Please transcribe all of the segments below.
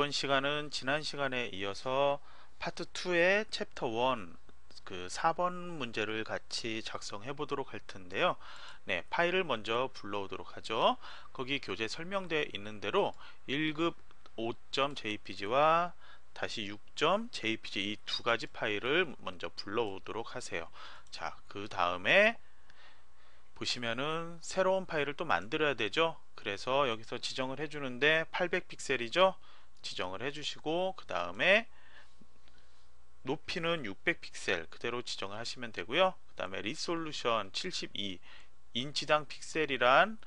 이번 시간은 지난 시간에 이어서 파트 2의 챕터 1, 그 4번 문제를 같이 작성해 보도록 할 텐데요. 네, 파일을 먼저 불러오도록 하죠. 거기 교재 설명되어 있는 대로 1급 5.jpg와 다시 6.jpg 이 두 가지 파일을 먼저 불러오도록 하세요. 자, 그 다음에 보시면은 새로운 파일을 또 만들어야 되죠. 그래서 여기서 지정을 해주는데 800픽셀이죠. 지정을 해주시고 그 다음에 높이는 600픽셀 그대로 지정을 하시면 되고요. 그 다음에 resolution 72 인치당 픽셀이란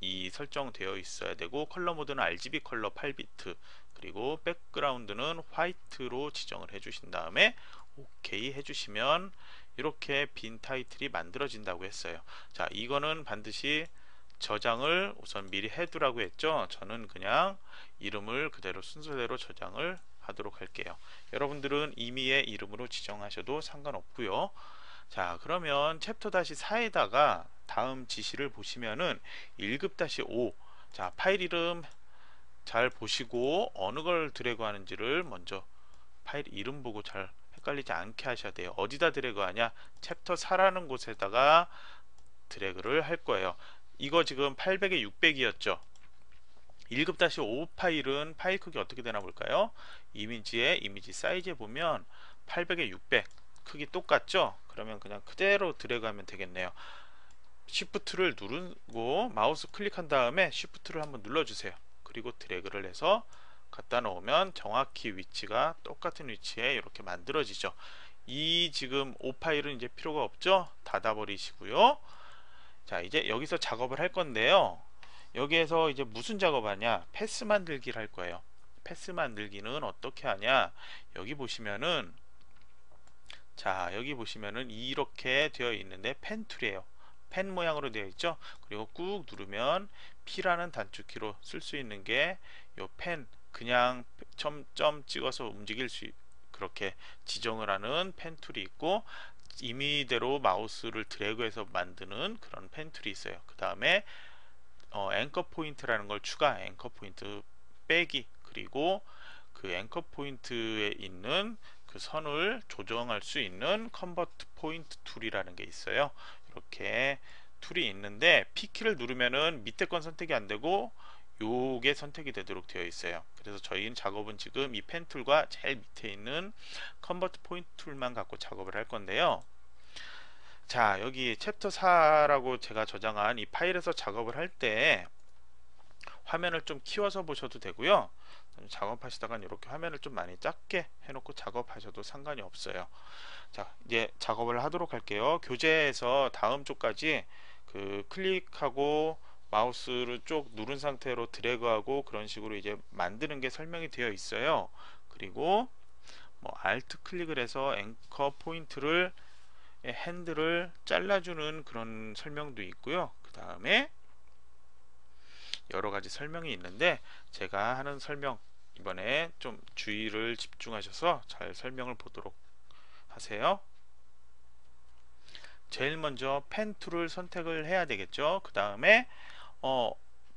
이 설정되어 있어야 되고 컬러 모드는 RGB 컬러 8비트 그리고 background는 white로 지정을 해주신 다음에 OK 해주시면 이렇게 빈 타이틀이 만들어진다고 했어요. 자 이거는 반드시 저장을 우선 미리 해두라고 했죠. 저는 그냥 이름을 그대로 순서대로 저장을 하도록 할게요. 여러분들은 임의의 이름으로 지정하셔도 상관없고요. 자 그러면 챕터 다시 4에다가 다음 지시를 보시면은 1급-5 자 파일 이름 잘 보시고 어느 걸 드래그 하는지를 먼저 파일 이름 보고 잘 헷갈리지 않게 하셔야 돼요. 어디다 드래그 하냐? 챕터 4라는 곳에다가 드래그를 할 거예요. 이거 지금 800에 600이었죠. 1급-5 파일은 파일 크기 어떻게 되나 볼까요? 이미지에 이미지 사이즈에 보면 800에 600 크기 똑같죠? 그러면 그냥 그대로 드래그 하면 되겠네요. Shift를 누르고 마우스 클릭한 다음에 Shift를 한번 눌러주세요. 그리고 드래그를 해서 갖다 놓으면 정확히 위치가 똑같은 위치에 이렇게 만들어지죠. 이 지금 5 파일은 이제 필요가 없죠? 닫아 버리시고요. 자 이제 여기서 작업을 할 건데요. 여기에서 이제 무슨 작업하냐? path 만들기를 할 거예요. path 만들기는 어떻게 하냐? 여기 보시면은 자 여기 보시면은 이렇게 되어 있는데 pen tool이에요. 펜 모양으로 되어 있죠? 그리고 꾹 누르면 P라는 단축키로 쓸 수 있는 게 요 펜 그냥 점점 찍어서 움직일 수 그렇게 지정을 하는 pen tool이 있고 임의대로 마우스를 드래그해서 만드는 그런 pen tool이 있어요. 그 다음에 어, anchor point라는 걸 추가 anchor point 빼기 그리고 그 anchor point에 있는 그 선을 조정할 수 있는 convert point tool이라는 게 있어요. 이렇게 tool이 있는데 P키를 누르면은 밑에 건 선택이 안 되고 요게 선택이 되도록 되어 있어요. 그래서 저희는 작업은 지금 이 pen tool과 제일 밑에 있는 convert point tool만 갖고 작업을 할 건데요. 자 여기 챕터 4라고 제가 저장한 이 파일에서 작업을 할 때 화면을 좀 키워서 보셔도 되고요. 작업하시다간 이렇게 화면을 좀 많이 작게 해놓고 작업하셔도 상관이 없어요. 자 이제 작업을 하도록 할게요. 교재에서 다음 쪽까지 그 클릭하고 마우스를 쭉 누른 상태로 드래그하고 그런 식으로 이제 만드는 게 설명이 되어 있어요. 그리고 뭐 알트 클릭을 해서 앵커 포인트를 핸들을 잘라주는 그런 설명도 있고요. 그 다음에 여러 가지 설명이 있는데 제가 하는 설명 이번에 좀 주의를 집중하셔서 잘 설명을 보도록 하세요. 제일 먼저 pen tool을 선택을 해야 되겠죠. 그 다음에 어,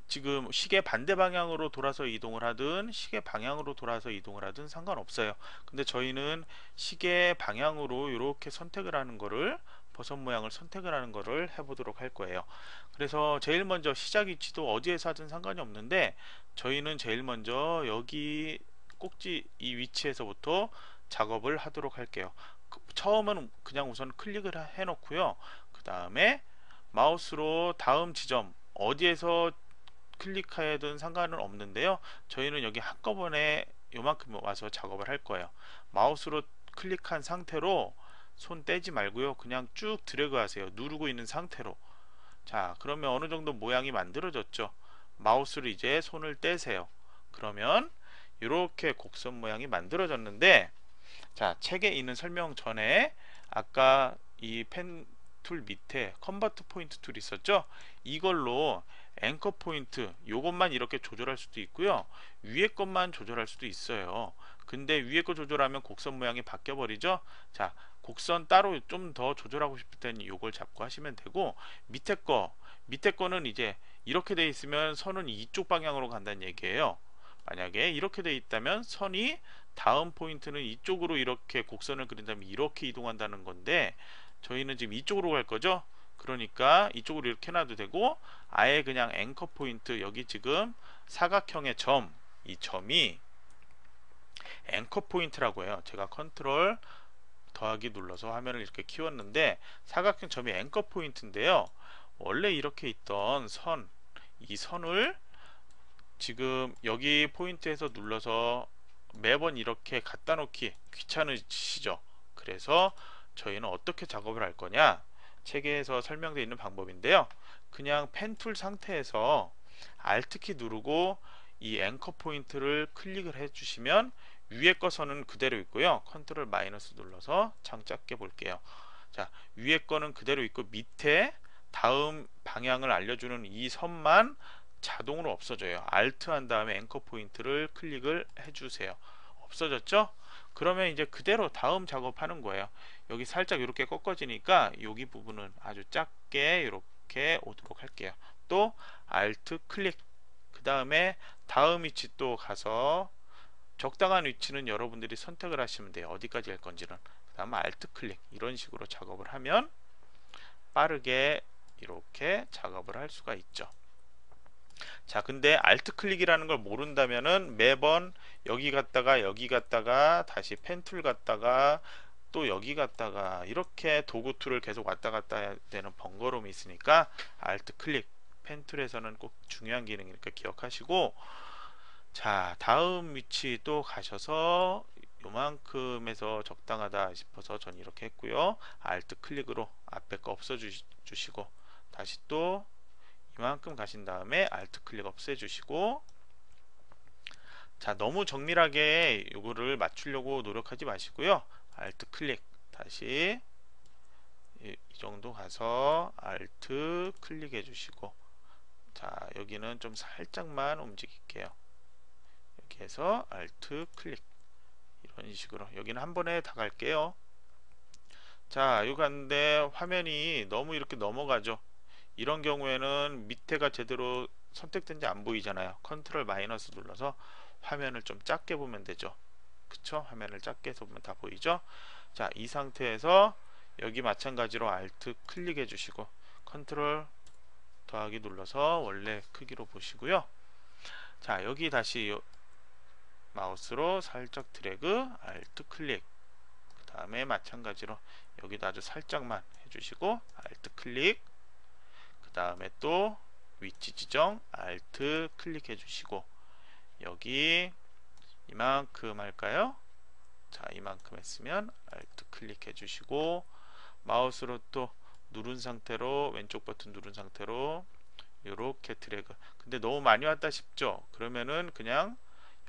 지금 시계 반대 방향으로 돌아서 이동을 하든 시계 방향으로 돌아서 이동을 하든 상관없어요. 근데 저희는 시계 방향으로 이렇게 선택을 하는 거를 버섯 모양을 선택을 하는 거를 해보도록 할 거예요. 그래서 제일 먼저 시작 위치도 어디에서 하든 상관이 없는데 저희는 제일 먼저 여기 꼭지 이 위치에서부터 작업을 하도록 할게요. 그, 처음은 그냥 우선 클릭을 해 놓고요. 그 다음에 마우스로 다음 지점 어디에서 클릭하든 상관은 없는데요. 저희는 여기 한꺼번에 요만큼 와서 작업을 할 거예요. 마우스로 클릭한 상태로 손 떼지 말고요. 그냥 쭉 드래그 하세요. 누르고 있는 상태로. 자 그러면 어느 정도 모양이 만들어졌죠? 마우스를 이제 손을 떼세요. 그러면 이렇게 곡선 모양이 만들어졌는데 자 책에 있는 설명 전에 아까 이 pen tool 밑에 convert point tool 있었죠? 이걸로 anchor point 요것만 이렇게 조절할 수도 있고요. 위에 것만 조절할 수도 있어요. 근데 위에 거 조절하면 곡선 모양이 바뀌어 버리죠? 자 곡선 따로 좀 더 조절하고 싶을 때는 요걸 잡고 하시면 되고 밑에 거 밑에 거는 이제 이렇게 돼 있으면 선은 이쪽 방향으로 간다는 얘기예요. 만약에 이렇게 돼 있다면 선이 다음 포인트는 이쪽으로 이렇게 곡선을 그린다면 이렇게 이동한다는 건데 저희는 지금 이쪽으로 갈 거죠? 그러니까 이쪽으로 이렇게 놔도 되고 아예 그냥 anchor point 여기 지금 사각형의 점 이 점이 anchor point라고 해요. 제가 Ctrl 더하기 눌러서 화면을 이렇게 키웠는데 사각형 점이 anchor point인데요. 원래 이렇게 있던 선 이 선을 지금 여기 포인트에서 눌러서 매번 이렇게 갖다 놓기 귀찮으시죠? 그래서 저희는 어떻게 작업을 할 거냐 책에서 설명되어 있는 방법인데요. 그냥 pen tool 상태에서 Alt키 누르고 이 anchor point를 클릭을 해주시면 위에 거 선은 그대로 있고요. 컨트롤 마이너스 눌러서 좀 작게 볼게요. 자 위에 거는 그대로 있고 밑에 다음 방향을 알려주는 이 선만 자동으로 없어져요. Alt 한 다음에 anchor point를 클릭을 해주세요. 없어졌죠? 그러면 이제 그대로 다음 작업하는 거예요 여기 살짝 이렇게 꺾어지니까 여기 부분은 아주 작게 이렇게 오도록 할게요. 또 Alt 클릭. 그 다음에 다음 위치 또 가서 적당한 위치는 여러분들이 선택을 하시면 돼요. 어디까지 할 건지는. 그 다음 Alt 클릭. 이런 식으로 작업을 하면 빠르게 이렇게 작업을 할 수가 있죠. 자 근데 Alt 클릭이라는 걸 모른다면은 매번 여기 갔다가 여기 갔다가 다시 pen tool 갔다가 또 여기 갔다가 이렇게 도구 tool을 계속 왔다 갔다 되는 번거로움이 있으니까 Alt 클릭 펜툴에서는 꼭 중요한 기능이니까 기억하시고. 자 다음 위치 또 가셔서 요만큼에서 적당하다 싶어서 전 이렇게 했고요. Alt 클릭으로 앞에 거 없어 주시고 다시 또 이만큼 가신 다음에 Alt 클릭 없애 주시고. 자 너무 정밀하게 요거를 맞추려고 노력하지 마시고요 Alt 클릭 다시 이, 이 정도 가서 Alt 클릭해 주시고 자 여기는 좀 살짝만 움직일게요. 이렇게 해서 Alt 클릭. 이런 식으로. 여기는 한 번에 다 갈게요. 자 여기 갔는데 화면이 너무 이렇게 넘어가죠. 이런 경우에는 밑에가 제대로 선택된지 안 보이잖아요. 컨트롤 마이너스 눌러서 화면을 좀 작게 보면 되죠 그쵸? 화면을 작게 해서 보면 다 보이죠? 자 이 상태에서 여기 마찬가지로 Alt 클릭해 주시고 컨트롤 더하기 눌러서 원래 크기로 보시고요. 자 여기 다시 마우스로 살짝 드래그 Alt 클릭. 그 다음에 마찬가지로 여기도 아주 살짝만 해주시고 Alt 클릭. 다음에 또 위치 지정 Alt 클릭해 주시고 여기 이만큼 할까요? 자 이만큼 했으면 Alt 클릭해 주시고 마우스로 또 누른 상태로 왼쪽 버튼 누른 상태로 이렇게 드래그. 근데 너무 많이 왔다 싶죠? 그러면은 그냥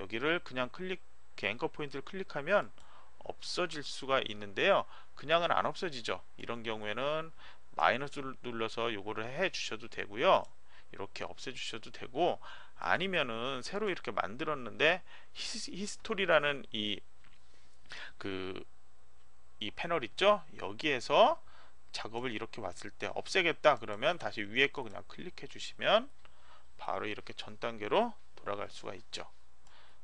여기를 그냥 클릭 앵커 포인트를 클릭하면 없어질 수가 있는데요. 그냥은 안 없어지죠. 이런 경우에는 마이너스를 눌러서 요거를 해 주셔도 되고요. 이렇게 없애 주셔도 되고 아니면은 새로 이렇게 만들었는데 history라는 이 그 이 패널 있죠? 여기에서 작업을 이렇게 왔을 때 없애겠다 그러면 다시 위에 거 그냥 클릭해 주시면 바로 이렇게 전 단계로 돌아갈 수가 있죠.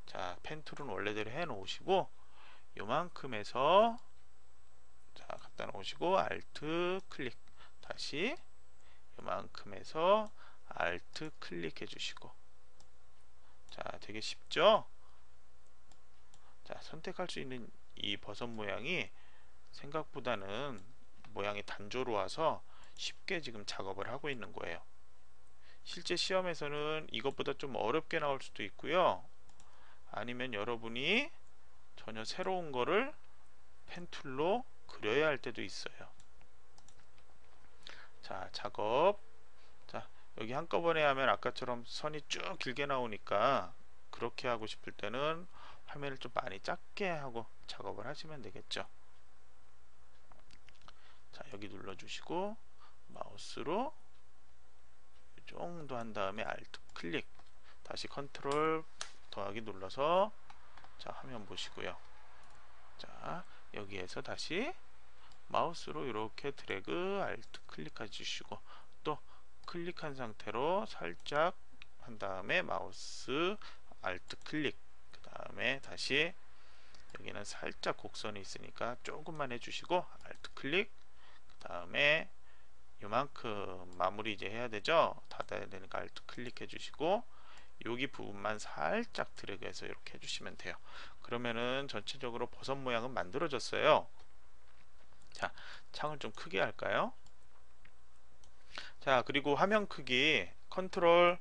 자 pen tool은 원래대로 해 놓으시고 요만큼에서 자 갖다 놓으시고 Alt 클릭 다시 해서 Alt 클릭해 주시고 자 되게 쉽죠? 자 선택할 수 있는 이 버섯 모양이 생각보다는 모양이 단조로워서 쉽게 지금 작업을 하고 있는 거예요. 실제 시험에서는 이것보다 좀 어렵게 나올 수도 있고요. 아니면 여러분이 전혀 새로운 거를 펜툴로 그려야 할 때도 있어요. 자 작업 자 여기 한꺼번에 하면 아까처럼 선이 쭉 길게 나오니까 그렇게 하고 싶을 때는 화면을 좀 많이 작게 하고 작업을 하시면 되겠죠. 자 여기 눌러 주시고 마우스로 이 정도 한 다음에 Alt 클릭. 다시 컨트롤 더하기 눌러서 자 화면 보시고요. 자 여기에서 다시 마우스로 이렇게 드래그 알트 클릭해 주시고 또 클릭한 상태로 살짝 한 다음에 마우스 Alt 클릭 그 다음에 다시 여기는 살짝 곡선이 있으니까 조금만 해주시고 Alt 클릭 그 다음에 요만큼 마무리 이제 해야 되죠? 닫아야 되니까 Alt 클릭해 주시고 여기 부분만 살짝 드래그해서 이렇게 해주시면 돼요. 그러면은 전체적으로 버섯 모양은 만들어졌어요. 자 창을 좀 크게 할까요 자 그리고 화면 크기 컨트롤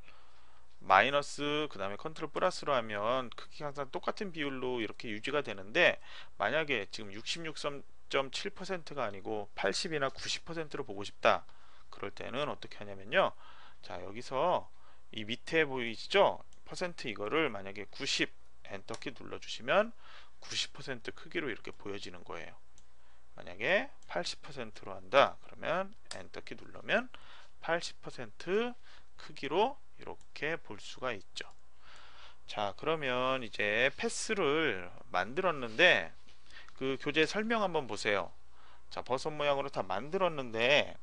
마이너스 그 다음에 컨트롤 플러스로 하면 크기가 항상 똑같은 비율로 이렇게 유지가 되는데 만약에 지금 66.7%가 아니고 80이나 90%로 보고 싶다. 그럴 때는 어떻게 하냐면요. 자 여기서 이 밑에 보이시죠? 퍼센트 이거를 만약에 90 엔터키 눌러주시면 90% 크기로 이렇게 보여지는 거예요. 만약에 80%로 한다. 그러면 엔터키 누르면 80% 크기로 이렇게 볼 수가 있죠. 자 그러면 이제 path를 만들었는데 그 교재 설명 한번 보세요. 자 버섯 모양으로 다 만들었는데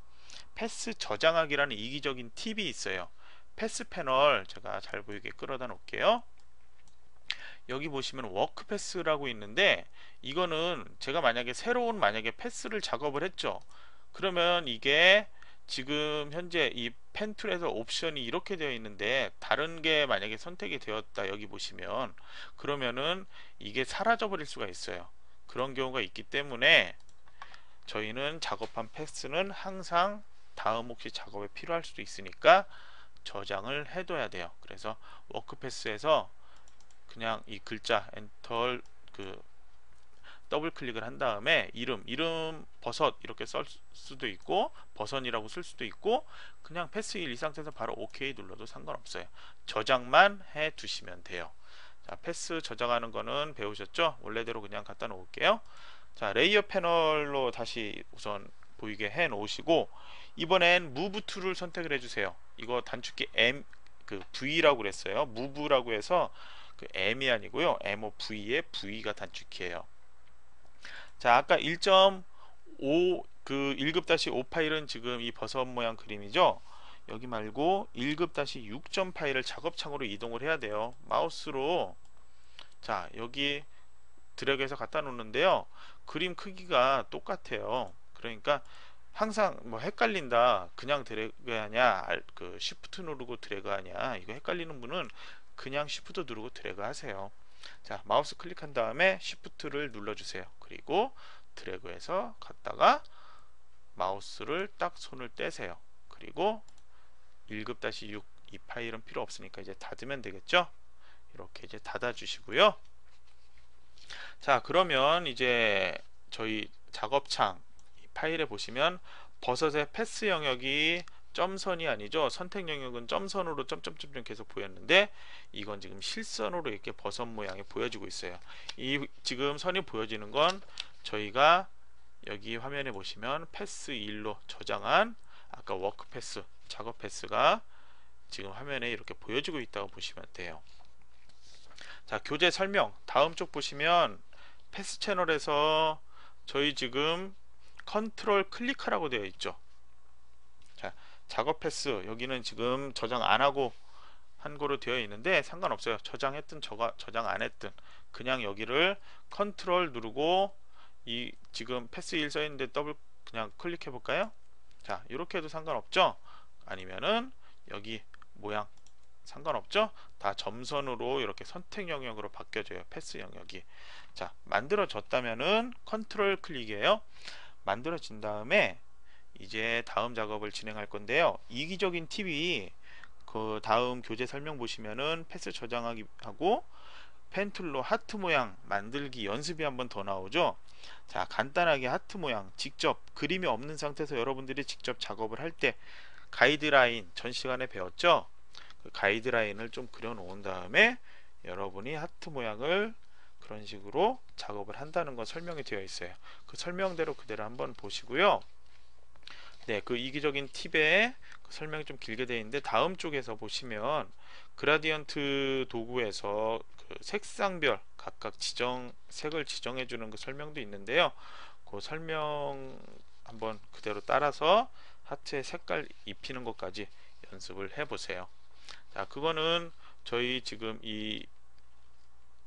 path 저장하기라는 이기적인 팁이 있어요. path 패널 제가 잘 보이게 끌어다 놓을게요. 여기 보시면 work path라고 있는데 이거는 제가 만약에 새로운 만약에 path를 작업을 했죠. 그러면 이게 지금 현재 이 pen tool에서 옵션이 이렇게 되어 있는데 다른 게 만약에 선택이 되었다 여기 보시면 그러면은 이게 사라져 버릴 수가 있어요 그런 경우가 있기 때문에 저희는 작업한 path는 항상 다음 혹시 작업에 필요할 수도 있으니까 저장을 해둬야 돼요. 그래서 work path에서 그냥 이 글자 엔터 그 더블 클릭을 한 다음에 이름 이름 버섯 이렇게 쓸 수도 있고 버섯이라고 쓸 수도 있고 그냥 path 1 이 상태에서 바로 OK 눌러도 상관없어요. 저장만 해 두시면 돼요. 자, path 저장하는 거는 배우셨죠? 원래대로 그냥 갖다 놓을게요. 자, layer 패널로 다시 우선 보이게 해 놓으시고 이번엔 move tool을 선택을 해주세요. 이거 단축키 M 그 V라고 그랬어요. move라고 해서 그 M이 아니고요. MOV의 V가 단축키예요. 자, 아까 1.5그 1급-5 파일은 지금 이 버섯 모양 그림이죠. 여기 말고 1급-6점 파일을 작업창으로 이동을 해야 돼요. 마우스로 자, 여기 드래그해서 갖다 놓는데요. 그림 크기가 똑같아요. 그러니까 항상 뭐 헷갈린다 그냥 드래그 하냐 그 쉬프트 누르고 드래그 하냐 이거 헷갈리는 분은 그냥 쉬프트 누르고 드래그 하세요 자 마우스 클릭한 다음에 쉬프트를 눌러주세요 그리고 드래그해서 갔다가 마우스를 딱 손을 떼세요 그리고 1급-6 이 파일은 필요 없으니까 이제 닫으면 되겠죠 이렇게 이제 닫아 주시고요 자 그러면 이제 저희 작업창 파일에 보시면 버섯의 패스 영역이 점선이 아니죠. 선택 영역은 점선으로 점점점 계속 보였는데 이건 지금 실선으로 이렇게 버섯 모양이 보여지고 있어요. 이 지금 선이 보여지는 건 저희가 여기 화면에 보시면 path 1로 저장한 아까 work path, 작업 path가 지금 화면에 이렇게 보여지고 있다고 보시면 돼요. 자, 교재 설명. 다음 쪽 보시면 path 패널에서 저희 지금 컨트롤 클릭하라고 되어 있죠. 자 작업 path. 여기는 지금 저장 안하고 한 거로 되어 있는데 상관없어요. 저장했든 저가 저장 안했든 그냥 여기를 컨트롤 누르고 이 지금 path 1 써있는데 더블 그냥 클릭해 볼까요? 자 이렇게 해도 상관없죠? 아니면은 여기 모양 상관없죠? 다 점선으로 이렇게 선택 영역으로 바뀌어져요 path 영역이. 자 만들어졌다면은 컨트롤 클릭이에요. 만들어진 다음에 이제 다음 작업을 진행할 건데요. 이기적인 팁이 그 다음 교재 설명 보시면은 path 저장하기 하고 pen tool로 하트 모양 만들기 연습이 한 번 더 나오죠 자 간단하게 하트 모양 직접 그림이 없는 상태에서 여러분들이 직접 작업을 할 때 가이드라인 전 시간에 배웠죠 그 가이드라인을 좀 그려 놓은 다음에 여러분이 하트 모양을 그런 식으로 작업을 한다는 건 설명이 되어 있어요. 그 설명대로 그대로 한번 보시고요. 네, 그 이기적인 팁에 그 설명이 좀 길게 되어 있는데 다음 쪽에서 보시면 그라디언트 도구에서 그 색상별 각각 지정 색을 지정해 주는 그 설명도 있는데요. 그 설명 한번 그대로 따라서 하트에 색깔 입히는 것까지 연습을 해 보세요. 자, 그거는 저희 지금 이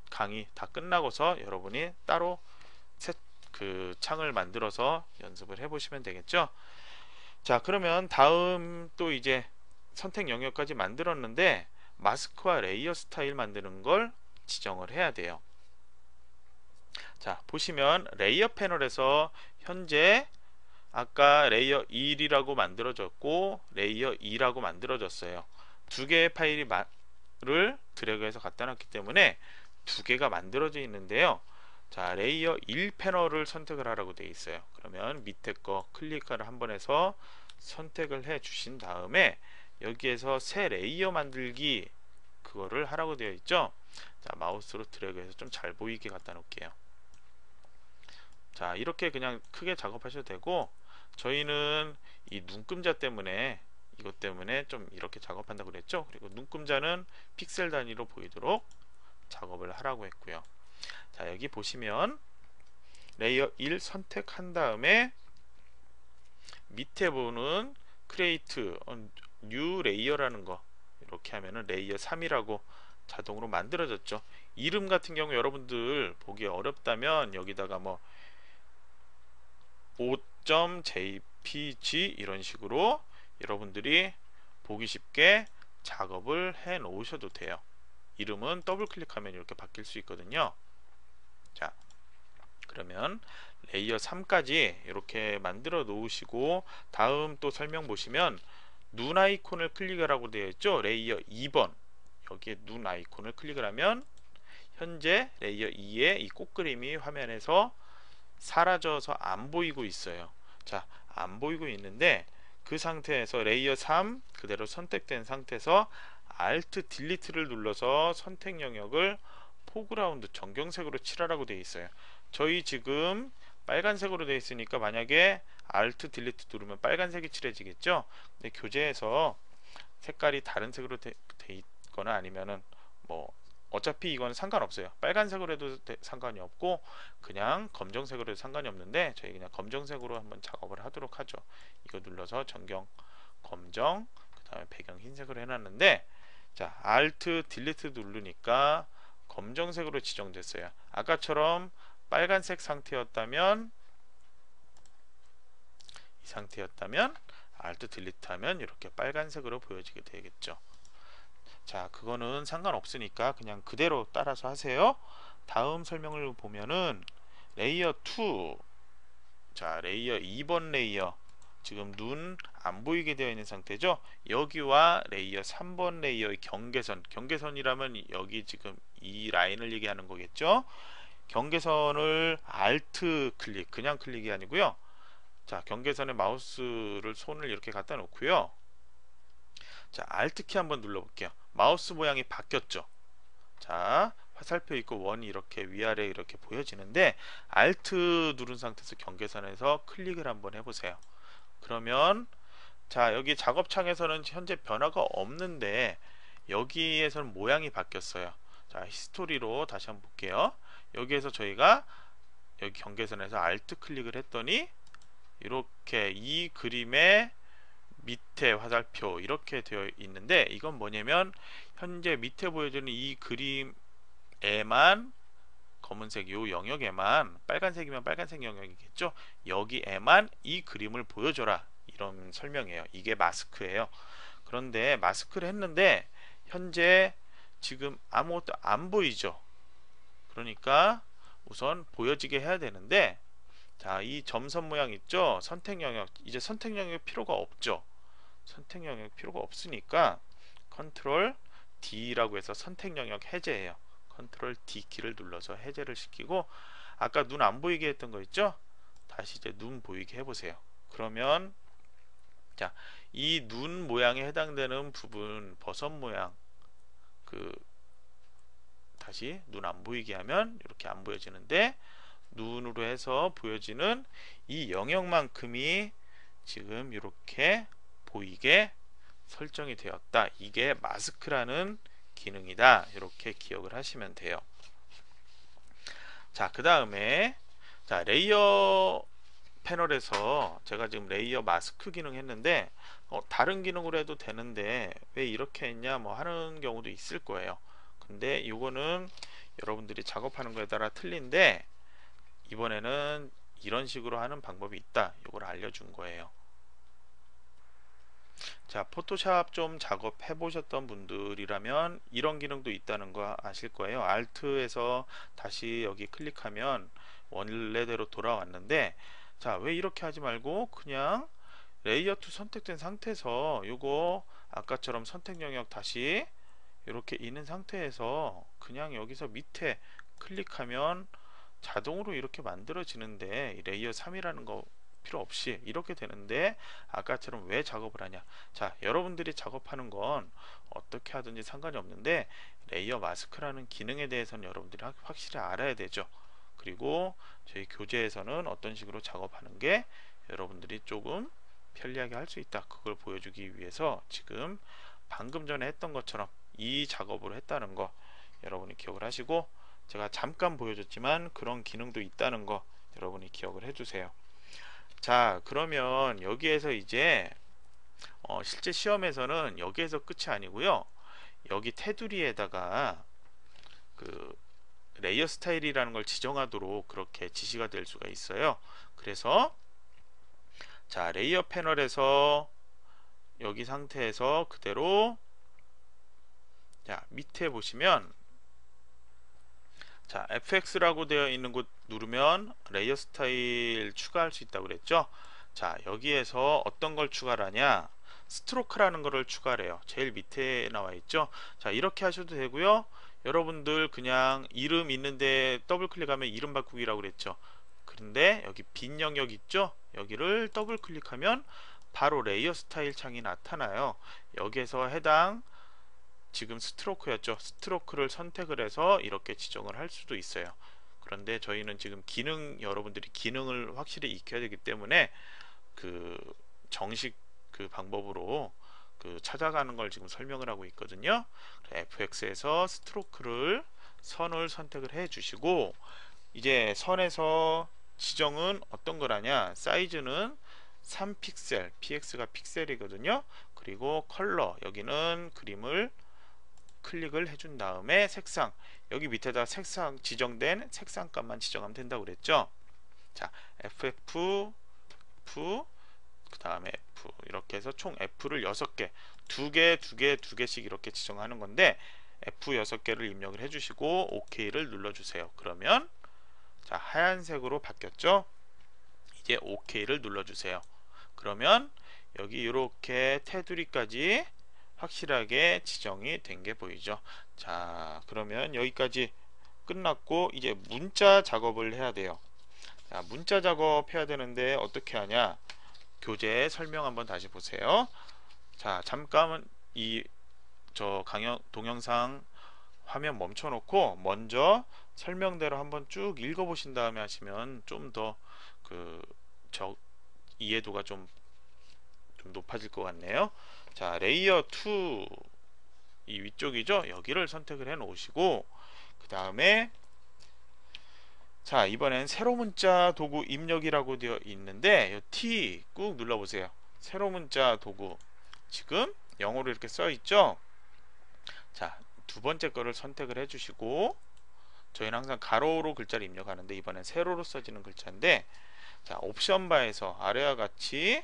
강의 다 끝나고서 여러분이 따로 새, 그 창을 만들어서 연습을 해 보시면 되겠죠 자 그러면 다음 또 이제 선택 영역까지 만들었는데 마스크와 레이어 스타일 만드는 걸 지정을 해야 돼요. 자 보시면 레이어 패널에서 현재 아까 레이어 1이라고 만들어졌고 레이어 2라고 만들어졌어요. 두 개의 파일이 를 드래그해서 갖다 놨기 때문에 두 개가 만들어져 있는데요. 자 레이어 1 패널을 선택을 하라고 되어 있어요. 그러면 밑에 거 클릭을 한번 해서 선택을 해 주신 다음에 여기에서 새 레이어 만들기 그거를 하라고 되어 있죠 자 마우스로 드래그해서 좀 잘 보이게 갖다 놓을게요. 자 이렇게 그냥 크게 작업하셔도 되고 저희는 이 눈금자 때문에 이것 때문에 좀 이렇게 작업한다 그랬죠? 그리고 눈금자는 픽셀 단위로 보이도록 작업을 하라고 했고요. 자 여기 보시면 레이어 1 선택한 다음에 밑에 보면 Create New Layer라는 거 이렇게 하면은 레이어 3이라고 자동으로 만들어졌죠. 이름 같은 경우 여러분들 보기 어렵다면 여기다가 뭐 5.jpg 이런 식으로 여러분들이 보기 쉽게 작업을 해 놓으셔도 돼요. 이름은 더블 클릭하면 이렇게 바뀔 수 있거든요. 자 그러면 레이어 3까지 이렇게 만들어 놓으시고 다음 또 설명 보시면 눈 아이콘을 클릭하라고 되어 있죠. 레이어 2번 여기에 눈 아이콘을 클릭을 하면 현재 레이어 2의 이 꽃그림이 화면에서 사라져서 안 보이고 있어요. 자 안 보이고 있는데 그 상태에서 레이어 3 그대로 선택된 상태에서 Alt Delete를 눌러서 선택 영역을 foreground 전경색으로 칠하라고 되어 있어요. 저희 지금 빨간색으로 되어 있으니까 만약에 Alt Delete 누르면 빨간색이 칠해지겠죠? 근데 교재에서 색깔이 다른 색으로 돼, 돼있 거나 아니면은 뭐 어차피 이건 상관없어요. 빨간색으로 해도 상관이 없고 그냥 검정색으로 해도 상관이 없는데 저희 그냥 검정색으로 한번 작업을 하도록 하죠. 이거 눌러서 전경 검정 그 다음에 배경 흰색으로 해놨는데 자 Alt 딜리트 누르니까 검정색으로 지정됐어요. 아까처럼 빨간색 상태였다면 이 상태였다면 Alt 딜리트 하면 이렇게 빨간색으로 보여지게 되겠죠 자 그거는 상관없으니까 그냥 그대로 따라서 하세요. 다음 설명을 보면은 레이어 2 자 레이어 2번 레이어. 지금 눈 안 보이게 되어 있는 상태죠? 여기와 레이어 3번 레이어의 경계선. 경계선이라면 여기 지금 이 라인을 얘기하는 거겠죠? 경계선을 Alt 클릭 그냥 클릭이 아니고요. 자 경계선에 마우스를 손을 이렇게 갖다 놓고요 자 Alt 키 한번 눌러 볼게요. 마우스 모양이 바뀌었죠? 자 화살표 있고 원이 이렇게 위아래 이렇게 보여지는데 Alt 누른 상태에서 경계선에서 클릭을 한번 해보세요. 그러면 자 여기 작업창에서는 현재 변화가 없는데 여기에서는 모양이 바뀌었어요. 자 history로 다시 한번 볼게요. 여기에서 저희가 여기 경계선에서 Alt 클릭을 했더니 이렇게 이 그림의 밑에 화살표 이렇게 되어 있는데 이건 뭐냐면 현재 밑에 보여주는 이 그림에만 검은색 요 영역에만 빨간색이면 빨간색 영역이겠죠? 여기에만 이 그림을 보여줘라 이런 설명이에요. 이게 마스크예요. 그런데 마스크를 했는데 현재 지금 아무것도 안 보이죠? 그러니까 우선 보여지게 해야 되는데 자 이 점선 모양 있죠? 선택 영역. 이제 선택 영역 필요가 없죠 선택 영역 필요가 없으니까 Control D라고 해서 선택 영역 해제해요. Control D 키를 눌러서 해제를 시키고 아까 눈 안 보이게 했던 거 있죠? 다시 이제 눈 보이게 해보세요. 그러면 자, 이 눈 모양에 해당되는 부분 버섯 모양 그 다시 눈 안 보이게 하면 이렇게 안 보여지는데 눈으로 해서 보여지는 이 영역만큼이 지금 이렇게 보이게 설정이 되었다. 이게 마스크라는 기능이다. 이렇게 기억을 하시면 돼요. 자, 그 다음에 자 레이어 패널에서 제가 지금 레이어 마스크 기능 했는데 어, 다른 기능으로 해도 되는데 왜 이렇게 했냐 뭐 하는 경우도 있을 거예요. 근데 이거는 여러분들이 작업하는 거에 따라 틀린데 이번에는 이런 식으로 하는 방법이 있다 이걸 알려준 거예요 자 Photoshop 좀 작업해 보셨던 분들이라면 이런 기능도 있다는 거 아실 거예요. Alt에서 다시 여기 클릭하면 원래대로 돌아왔는데 자 왜 이렇게 하지 말고 그냥 레이어 2 선택된 상태에서 요거 아까처럼 선택 영역 다시 이렇게 있는 상태에서 그냥 여기서 밑에 클릭하면 자동으로 이렇게 만들어지는데 레이어 3이라는 거 필요 없이 이렇게 되는데 아까처럼 왜 작업을 하냐. 자 여러분들이 작업하는 건 어떻게 하든지 상관이 없는데 레이어 마스크라는 기능에 대해서는 여러분들이 확실히 알아야 되죠. 그리고 저희 교재에서는 어떤 식으로 작업하는 게 여러분들이 조금 편리하게 할 수 있다. 그걸 보여주기 위해서 지금 방금 전에 했던 것처럼 이 작업을 했다는 거 여러분이 기억을 하시고 제가 잠깐 보여줬지만 그런 기능도 있다는 거 여러분이 기억을 해주세요 자 그러면 여기에서 이제 어, 실제 시험에서는 여기에서 끝이 아니고요. 여기 테두리에다가 그 layer style이라는 걸 지정하도록 그렇게 지시가 될 수가 있어요. 그래서 자 layer panel에서 여기 상태에서 그대로 자 밑에 보시면 자 fx라고 되어 있는 곳 누르면 layer style 추가할 수 있다고 그랬죠? 자 여기에서 어떤 걸 추가하냐? stroke라는 거를 추가해요. 제일 밑에 나와 있죠? 자 이렇게 하셔도 되고요. 여러분들 그냥 이름 있는데 더블 클릭하면 이름 바꾸기라고 그랬죠? 그런데 여기 빈 영역 있죠? 여기를 더블 클릭하면 바로 layer style 창이 나타나요. 여기에서 해당 지금 stroke였죠. stroke를 선택을 해서 이렇게 지정을 할 수도 있어요. 그런데 저희는 지금 기능 여러분들이 기능을 확실히 익혀야 되기 때문에 그 정식 그 방법으로 그 찾아가는 걸 지금 설명을 하고 있거든요. fx에서 stroke를 선을 선택을 해 주시고 이제 선에서 지정은 어떤 거라냐 사이즈는 3픽셀 px가 픽셀이거든요 그리고 컬러 여기는 그림을 클릭을 해준 다음에 색상 여기 밑에다 색상 지정된 색상값만 지정하면 된다고 그랬죠? 자 FF F 그 다음에 F 이렇게 해서 총 F를 6개 두개 두개 두개씩 이렇게 지정하는 건데 F 6개를 입력을 해주시고 OK를 눌러주세요. 그러면 자 하얀색으로 바뀌었죠? 이제 OK를 눌러주세요. 그러면 여기 이렇게 테두리까지 확실하게 지정이 된 게 보이죠. 자 그러면 여기까지 끝났고 이제 문자 작업을 해야 돼요. 자 문자 작업 해야 되는데 어떻게 하냐? 교재 설명 한번 다시 보세요. 자 잠깐은 이저 강연 동영상 화면 멈춰 놓고 먼저 설명대로 한번 쭉 읽어 보신 다음에 하시면 좀 더 그 저 이해도가 좀, 좀 높아질 것 같네요 자 layer 2 이 위쪽이죠? 여기를 선택을 해 놓으시고 그 다음에 자 이번엔 세로 문자 도구 입력이라고 되어 있는데 T 꾹 눌러 보세요. 세로 문자 도구. 지금 영어로 이렇게 써 있죠? 자 두 번째 거를 선택을 해 주시고 저희는 항상 가로로 글자를 입력하는데 이번엔 세로로 써지는 글자인데 자 옵션 바에서 아래와 같이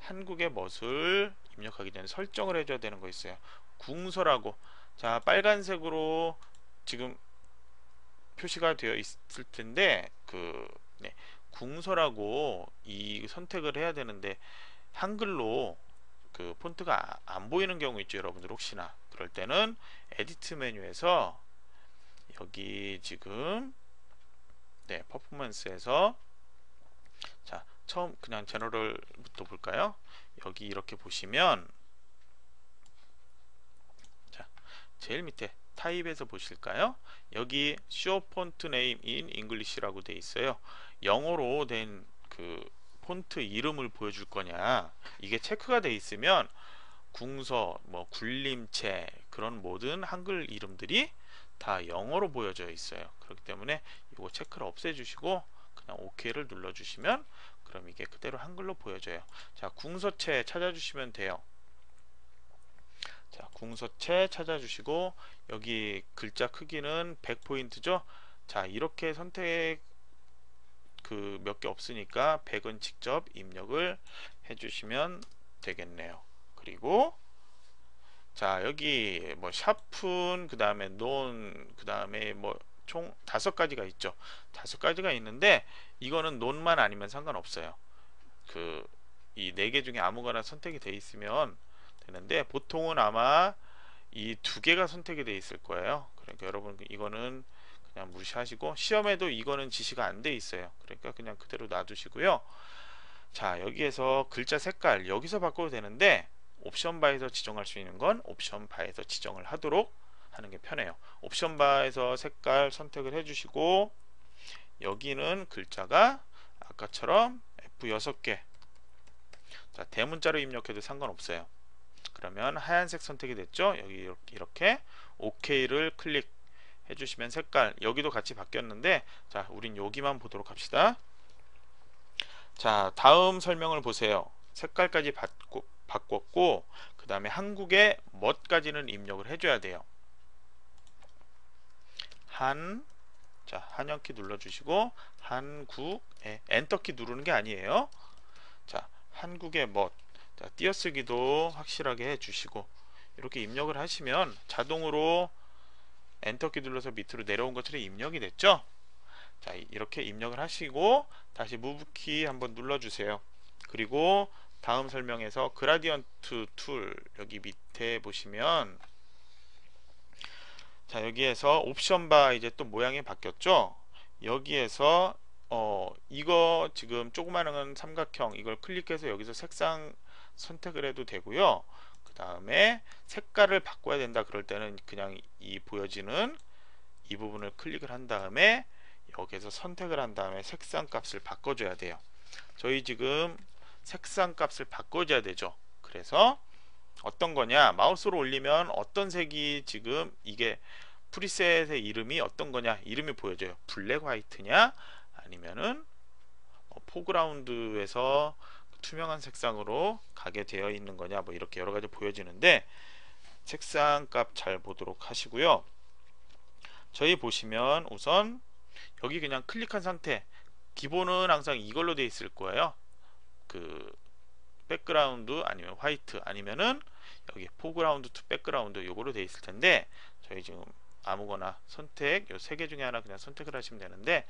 한국의 멋을 입력하기 전에 설정을 해줘야 되는 거 있어요. 궁서라고. 자 빨간색으로 지금 표시가 되어 있을 텐데 그 네, 궁서라고 이 선택을 해야 되는데 한글로 그 폰트가 안 보이는 경우 있죠 여러분들 혹시나. 그럴 때는 Edit 메뉴에서 여기 지금 네 퍼포먼스에서 자 처음 그냥 General부터 볼까요 여기 이렇게 보시면 자 제일 밑에 타입에서 보실까요? 여기 show font name in english라고 돼 있어요. 영어로 된 그 폰트 이름을 보여줄 거냐. 이게 체크가 돼 있으면 궁서 뭐 굴림체 그런 모든 한글 이름들이 다 영어로 보여져 있어요. 그렇기 때문에 이거 체크를 없애 주시고 그냥 OK를 눌러 주시면 그럼 이게 그대로 한글로 보여져요 자 궁서체 찾아주시면 돼요 자, 궁서체 찾아주시고 여기 글자 크기는 100포인트죠. 자, 이렇게 선택 그 몇 개 없으니까 100은 직접 입력을 해주시면 되겠네요. 그리고 자 여기 뭐 샤픈 그 다음에 논 그 다음에 뭐 총 다섯 가지가 있죠. 다섯 가지가 있는데 이거는 논만 아니면 상관없어요. 그 이 네 개 중에 아무거나 선택이 돼 있으면 되는데 보통은 아마 이 두 개가 선택이 돼 있을 거예요. 그러니까 여러분 이거는 그냥 무시하시고 시험에도 이거는 지시가 안 돼 있어요. 그러니까 그냥 그대로 놔두시고요. 자 여기에서 글자 색깔 여기서 바꿔도 되는데 옵션 바에서 지정할 수 있는 건 옵션 바에서 지정을 하도록 하는 게 편해요. 옵션 바에서 색깔 선택을 해주시고 여기는 글자가 아까처럼 F6개 자 대문자로 입력해도 상관없어요. 그러면 하얀색 선택이 됐죠. 여기 이렇게 OK를 클릭 해주시면 색깔 여기도 같이 바뀌었는데 자 우린 여기만 보도록 합시다. 자 다음 설명을 보세요. 색깔까지 바꾸, 바꿨고 그 다음에 한국의 멋까지는 입력을 해줘야 돼요 한 자, 한영키 눌러주시고 한국에 엔터키 누르는 게 아니에요. 자 한국의 멋. 자, 띄어쓰기도 확실하게 해주시고 이렇게 입력을 하시면 자동으로 엔터키 눌러서 밑으로 내려온 것처럼 입력이 됐죠? 자 이렇게 입력을 하시고 다시 무브키 한번 눌러주세요. 그리고 다음 설명에서 그라디언트 툴 여기 밑에 보시면 자 여기에서 옵션 바 이제 또 모양이 바뀌었죠? 여기에서 어 이거 지금 조그마한 삼각형 이걸 클릭해서 여기서 색상 선택을 해도 되고요. 그 다음에 색깔을 바꿔야 된다 그럴 때는 그냥 이 보여지는 이 부분을 클릭을 한 다음에 여기에서 선택을 한 다음에 색상 값을 바꿔줘야 돼요. 저희 지금 색상 값을 바꿔줘야 되죠? 그래서 어떤 거냐? 마우스로 올리면 어떤 색이 지금 이게 preset의 이름이 어떤 거냐? 이름이 보여져요. black white냐? 아니면은 뭐 foreground에서 투명한 색상으로 가게 되어 있는 거냐? 뭐 이렇게 여러 가지 보여지는데 색상 값 잘 보도록 하시고요. 저희 보시면 우선 여기 그냥 클릭한 상태. 기본은 항상 이걸로 되어 있을 거예요. 그 background 아니면 white 아니면은 여기 foreground to background 요거로 되어 있을 텐데 저희 지금 아무거나 선택 요 세 개 중에 하나 그냥 선택을 하시면 되는데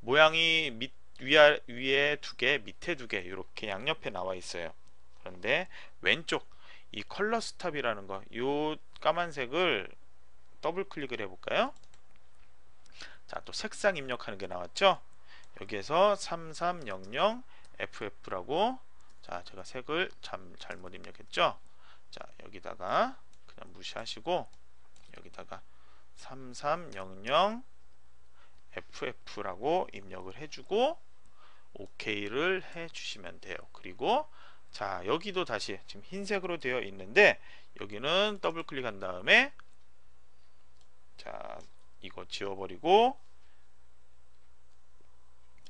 모양이 밑 위아, 위에 두 개 밑에 두 개 이렇게 양옆에 나와 있어요. 그런데 왼쪽 이 color stop이라는 거요 까만색을 더블 클릭을 해볼까요? 자 또 색상 입력하는 게 나왔죠? 여기에서 3300 FF라고 자 제가 색을 참 잘못 입력했죠? 자 여기다가 그냥 무시하시고 여기다가 3300 FF라고 입력을 해주고 OK를 해주시면 돼요. 그리고 자 여기도 다시 지금 흰색으로 되어 있는데 여기는 더블 클릭한 다음에 자 이거 지워버리고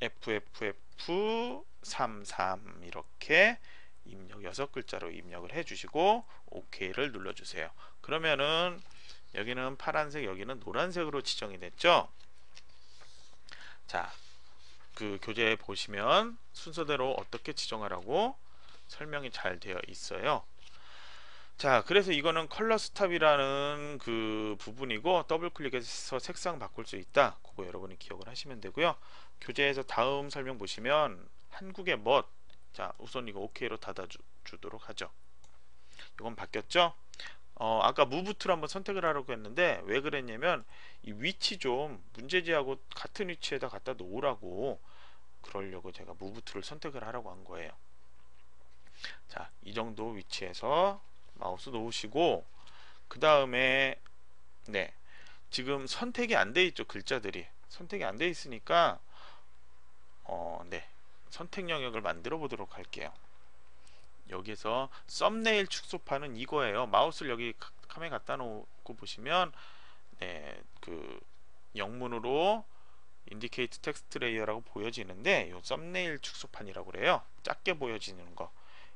FFF 33 이렇게 입력 6글자로 입력을 해주시고 OK를 눌러주세요. 그러면은 여기는 파란색 여기는 노란색으로 지정이 됐죠. 자, 그 교재 보시면 순서대로 어떻게 지정하라고 설명이 잘 되어 있어요. 자 그래서 이거는 color stop이라는 그 부분이고 더블 클릭해서 색상 바꿀 수 있다 그거 여러분이 기억을 하시면 되고요 교재에서 다음 설명 보시면 한국의 멋. 자, 우선 이거 OK로 닫아주도록 하죠. 이건 바뀌었죠? 어, 아까 move tool을 한번 선택을 하려고 했는데 왜 그랬냐면 이 위치 좀 문제지하고 같은 위치에다 갖다 놓으라고 그러려고 제가 무브트를 선택을 하라고 한 거예요. 자, 이 정도 위치에서 마우스 놓으시고 그 다음에 네 지금 선택이 안 돼 있죠 글자들이 선택이 안 돼 있으니까 어, 네. 선택 영역을 만들어 보도록 할게요. 여기서 썸네일 축소판은 이거예요. 마우스를 여기 카메라 갖다 놓고 보시면 네, 그 영문으로 indicates text layer라고 보여지는데 이 썸네일 축소판이라고 그래요. 작게 보여지는 거.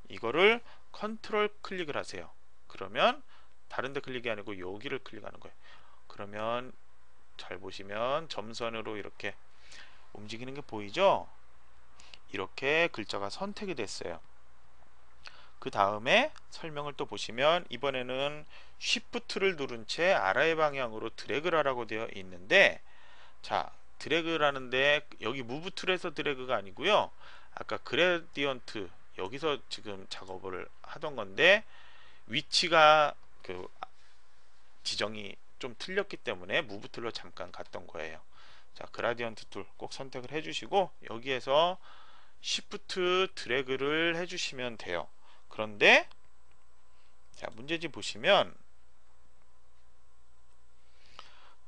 이거를 컨트롤 클릭을 하세요. 그러면 다른데 클릭이 아니고 여기를 클릭하는 거예요. 그러면 잘 보시면 점선으로 이렇게 움직이는 게 보이죠? 이렇게 글자가 선택이 됐어요. 그 다음에 설명을 또 보시면 이번에는 Shift를 누른 채 아래의 방향으로 드래그를 하라고 되어 있는데 자 드래그를 하는데 여기 move tool에서 드래그가 아니고요 아까 gradient 여기서 지금 작업을 하던 건데 위치가 그 지정이 좀 틀렸기 때문에 move tool로 잠깐 갔던 거예요 자 gradient tool 꼭 선택을 해주시고 여기에서 Shift 드래그를 해주시면 돼요. 그런데 자 문제집 보시면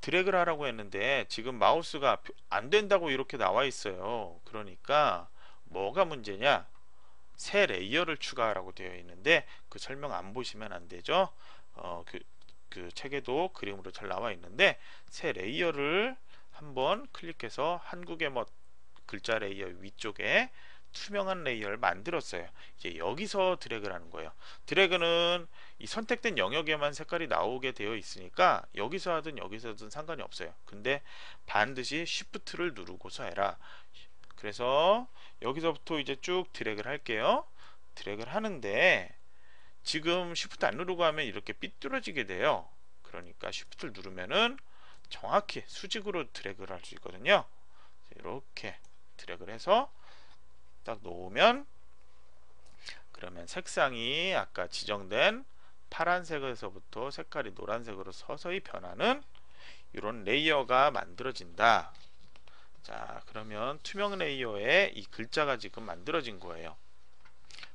드래그를 하라고 했는데 지금 마우스가 안 된다고 이렇게 나와 있어요. 그러니까 뭐가 문제냐? 새 layer를 추가하라고 되어 있는데 그 설명 안 보시면 안 되죠? 어, 그, 그 책에도 그림으로 잘 나와 있는데 새 layer를 한번 클릭해서 한국의 뭐 글자 layer 위쪽에 투명한 layer를 만들었어요. 이제 여기서 드래그를 하는 거예요. 드래그는 이 선택된 영역에만 색깔이 나오게 되어 있으니까 여기서 하든 여기서 하든 상관이 없어요. 근데 반드시 Shift를 누르고서 해라. 그래서 여기서부터 이제 쭉 드래그를 할게요. 드래그를 하는데 지금 Shift 안 누르고 하면 이렇게 삐뚤어지게 돼요. 그러니까 Shift를 누르면은 정확히 수직으로 드래그를 할 수 있거든요. 이렇게 드래그를 해서 딱 놓으면 그러면 색상이 아까 지정된 파란색에서부터 색깔이 노란색으로 서서히 변하는 이런 레이어가 만들어진다. 자 그러면 투명 레이어에 이 글자가 지금 만들어진 거예요.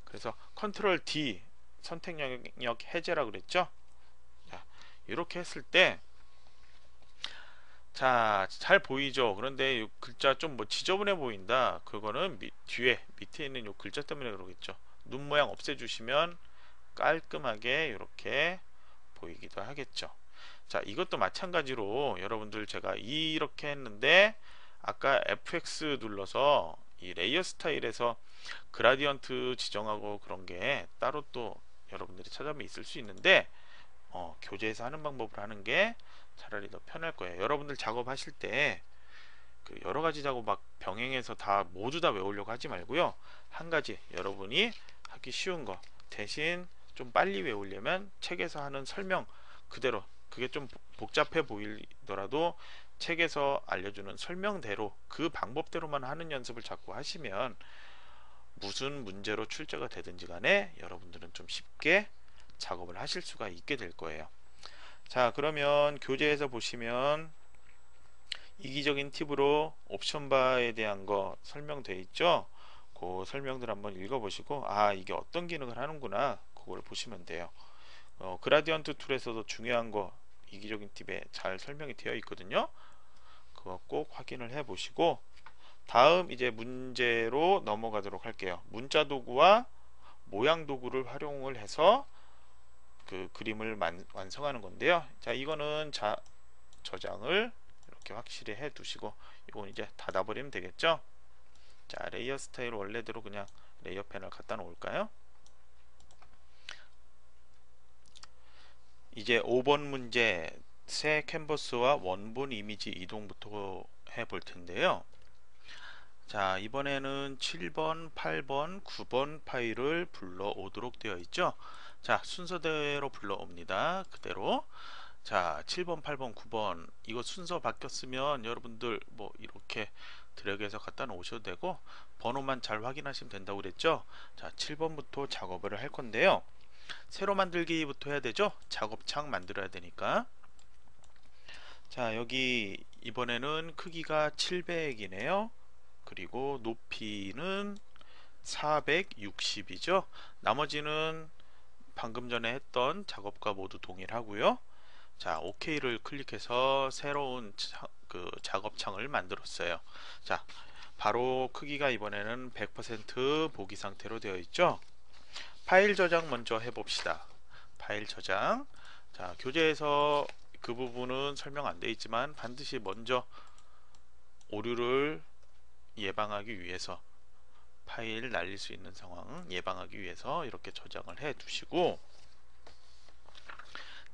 그래서 control D 선택 영역 해제라 그랬죠? 자, 이렇게 했을 때 자, 잘 보이죠? 그런데 이 글자 좀 뭐 지저분해 보인다. 그거는 미, 뒤에 밑에 있는 이 글자 때문에 그러겠죠. 눈 모양 없애주시면 깔끔하게 이렇게 보이기도 하겠죠. 자, 이것도 마찬가지로 여러분들 제가 이렇게 했는데 아까 FX 눌러서 이 레이어 스타일에서 gradient 지정하고 그런 게 따로 또 여러분들이 찾아보면 있을 수 있는데 어, 교재에서 하는 방법을 하는 게 차라리 더 편할 거예요. 여러분들 작업하실 때 그 여러 가지 작업 막 병행해서 다 모두 다 외우려고 하지 말고요. 한 가지 여러분이 하기 쉬운 거 대신 좀 빨리 외우려면 책에서 하는 설명 그대로 그게 좀 복잡해 보이더라도 책에서 알려주는 설명대로 그 방법대로만 하는 연습을 자꾸 하시면 무슨 문제로 출제가 되든지 간에 여러분들은 좀 쉽게 작업을 하실 수가 있게 될 거예요. 자 그러면 교재에서 보시면 이기적인 팁으로 옵션 바에 대한 거 설명되어 있죠? 그 설명들 한번 읽어보시고 아 이게 어떤 기능을 하는구나 그걸 보시면 돼요. 어, 그라디언트 툴에서도 중요한 거 이기적인 팁에 잘 설명이 되어 있거든요. 그거 꼭 확인을 해 보시고 다음 이제 문제로 넘어가도록 할게요. 문자 도구와 모양 도구를 활용을 해서 그 그림을 만, 완성하는 건데요. 자, 이거는 자 저장을 이렇게 확실히 해 두시고 이건 이제 닫아 버리면 되겠죠. 자, 레이어 스타일 원래대로 그냥 레이어 패널 갖다 놓을까요? 이제 5번 문제 새 캔버스와 원본 이미지 이동부터 해 볼 텐데요. 자 이번에는 7번, 8번, 9번 파일을 불러오도록 되어 있죠. 자 순서대로 불러옵니다. 그대로. 자 7번 8번 9번. 이거 순서 바뀌었으면 여러분들 뭐 이렇게 드래그해서 갖다 놓으셔도 되고 번호만 잘 확인하시면 된다고 그랬죠? 자 7번부터 작업을 할 건데요. 새로 만들기부터 해야 되죠? 작업창 만들어야 되니까. 자 여기 이번에는 크기가 700이네요. 그리고 높이는 460이죠? 나머지는 방금 전에 했던 작업과 모두 동일하고요. 자 OK를 클릭해서 새로운 자, 그 작업창을 만들었어요. 자 바로 크기가 이번에는 100% 보기 상태로 되어 있죠? 파일 저장 먼저 해봅시다. 파일 저장. 자 교재에서 그 부분은 설명 안 되어 있지만 반드시 먼저 오류를 예방하기 위해서 파일 날릴 수 있는 상황 예방하기 위해서 이렇게 저장을 해 두시고.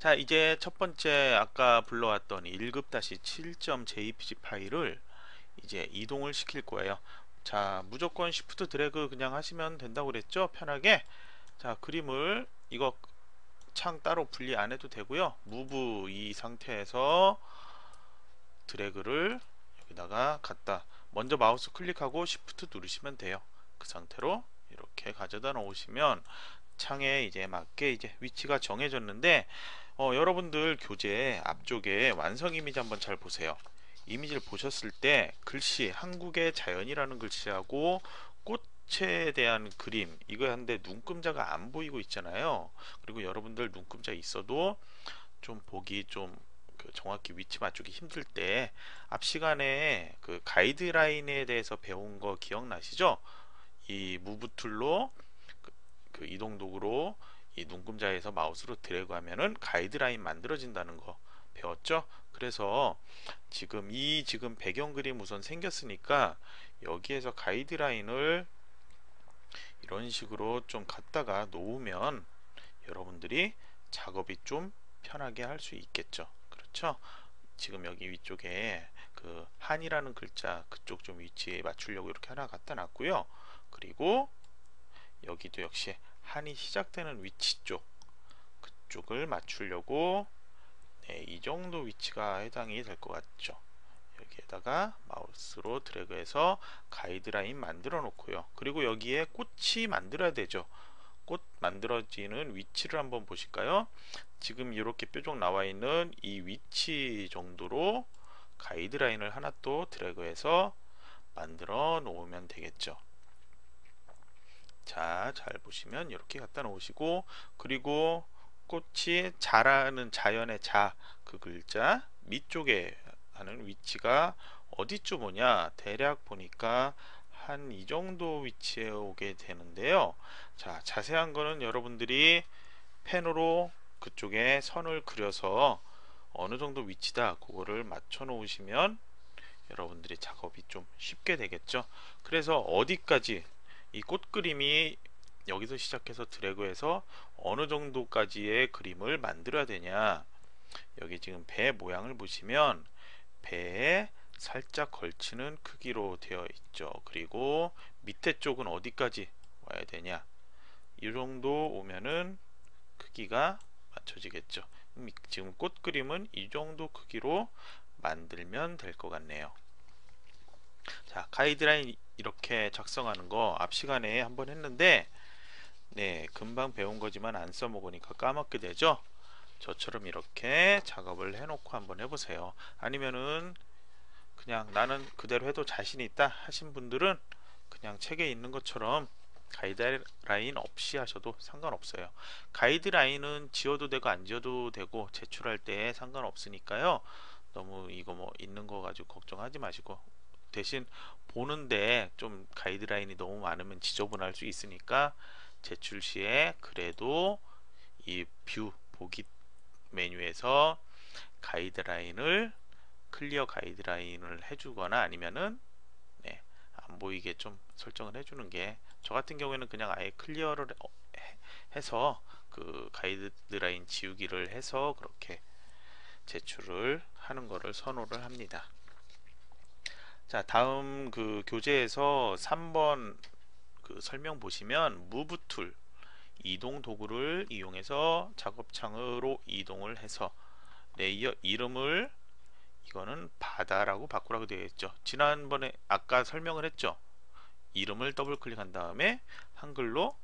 자 이제 첫 번째 아까 불러왔던 1급-7.jpg 파일을 이제 이동을 시킬 거예요. 자 무조건 시프트 드래그 그냥 하시면 된다고 그랬죠? 편하게. 자 그림을 이거 창 따로 분리 안 해도 되고요. move 이 상태에서 드래그를 여기다가 갖다 먼저 마우스 클릭하고 시프트 누르시면 돼요 그 상태로 이렇게 가져다 놓으시면 창에 이제 맞게 이제 위치가 정해졌는데 어, 여러분들 교재 앞쪽에 완성 이미지 한번 잘 보세요. 이미지를 보셨을 때 글씨 한국의 자연이라는 글씨하고 꽃에 대한 그림 이거 한데 눈금자가 안 보이고 있잖아요. 그리고 여러분들 눈금자 있어도 좀 보기 좀 그 정확히 위치 맞추기 힘들 때 앞 시간에 그 가이드라인에 대해서 배운 거 기억나시죠? 이 move tool로 그, 그 이동 도구로 이 눈금자에서 마우스로 드래그 하면은 가이드라인 만들어진다는 거 배웠죠? 그래서 지금 이 지금 배경 그림 우선 생겼으니까 여기에서 가이드라인을 이런 식으로 좀 갖다가 놓으면 여러분들이 작업이 좀 편하게 할 수 있겠죠. 그렇죠? 지금 여기 위쪽에 그 한이라는 글자 그쪽 좀 위치에 맞추려고 이렇게 하나 갖다 놨고요. 그리고 여기도 역시 한이 시작되는 위치 쪽 그쪽을 맞추려고 네, 이 정도 위치가 해당이 될 것 같죠. 여기에다가 마우스로 드래그해서 가이드라인 만들어 놓고요. 그리고 여기에 꽃이 만들어야 되죠. 꽃 만들어지는 위치를 한번 보실까요? 지금 이렇게 뾰족 나와 있는 이 위치 정도로 가이드라인을 하나 또 드래그해서 만들어 놓으면 되겠죠 자, 잘 보시면 이렇게 갖다 놓으시고 그리고 꽃이 자라는 자연의 자 그 글자 밑쪽에 하는 위치가 어디쯤 오냐? 대략 보니까 한 이 정도 위치에 오게 되는데요. 자 자세한 거는 여러분들이 펜으로 그쪽에 선을 그려서 어느 정도 위치다 그거를 맞춰 놓으시면 여러분들이 작업이 좀 쉽게 되겠죠. 그래서 어디까지 이 꽃 그림이 여기서 시작해서 드래그해서 어느 정도까지의 그림을 만들어야 되냐. 여기 지금 배 모양을 보시면 배에 살짝 걸치는 크기로 되어 있죠. 그리고 밑에 쪽은 어디까지 와야 되냐. 이 정도 오면은 크기가 맞춰지겠죠. 지금 꽃 그림은 이 정도 크기로 만들면 될 것 같네요 자 가이드라인 이렇게 작성하는 거 앞 시간에 한번 했는데 네 금방 배운 거지만 안 써먹으니까 까먹게 되죠? 저처럼 이렇게 작업을 해놓고 한번 해보세요. 아니면은 그냥 나는 그대로 해도 자신 있다 하신 분들은 그냥 책에 있는 것처럼 가이드라인 없이 하셔도 상관없어요. 가이드라인은 지워도 되고 안 지워도 되고 제출할 때 상관없으니까요. 너무 이거 뭐 있는 거 가지고 걱정하지 마시고 대신 보는데 좀 가이드라인이 너무 많으면 지저분할 수 있으니까 제출 시에 그래도 이 view 보기 메뉴에서 가이드라인을 clear 가이드라인을 해주거나 아니면은 네, 안 보이게 좀 설정을 해주는 게 저 같은 경우에는 그냥 아예 clear를 해서 그 가이드라인 지우기를 해서 그렇게 제출을 하는 거를 선호를 합니다. 자 다음 그 교재에서 3번 그 설명 보시면 move tool 이동 도구를 이용해서 작업창으로 이동을 해서 레이어 이름을 이거는 바다라고 바꾸라고 되어 있죠. 지난번에 아까 설명을 했죠? 이름을 더블 클릭한 다음에 한글로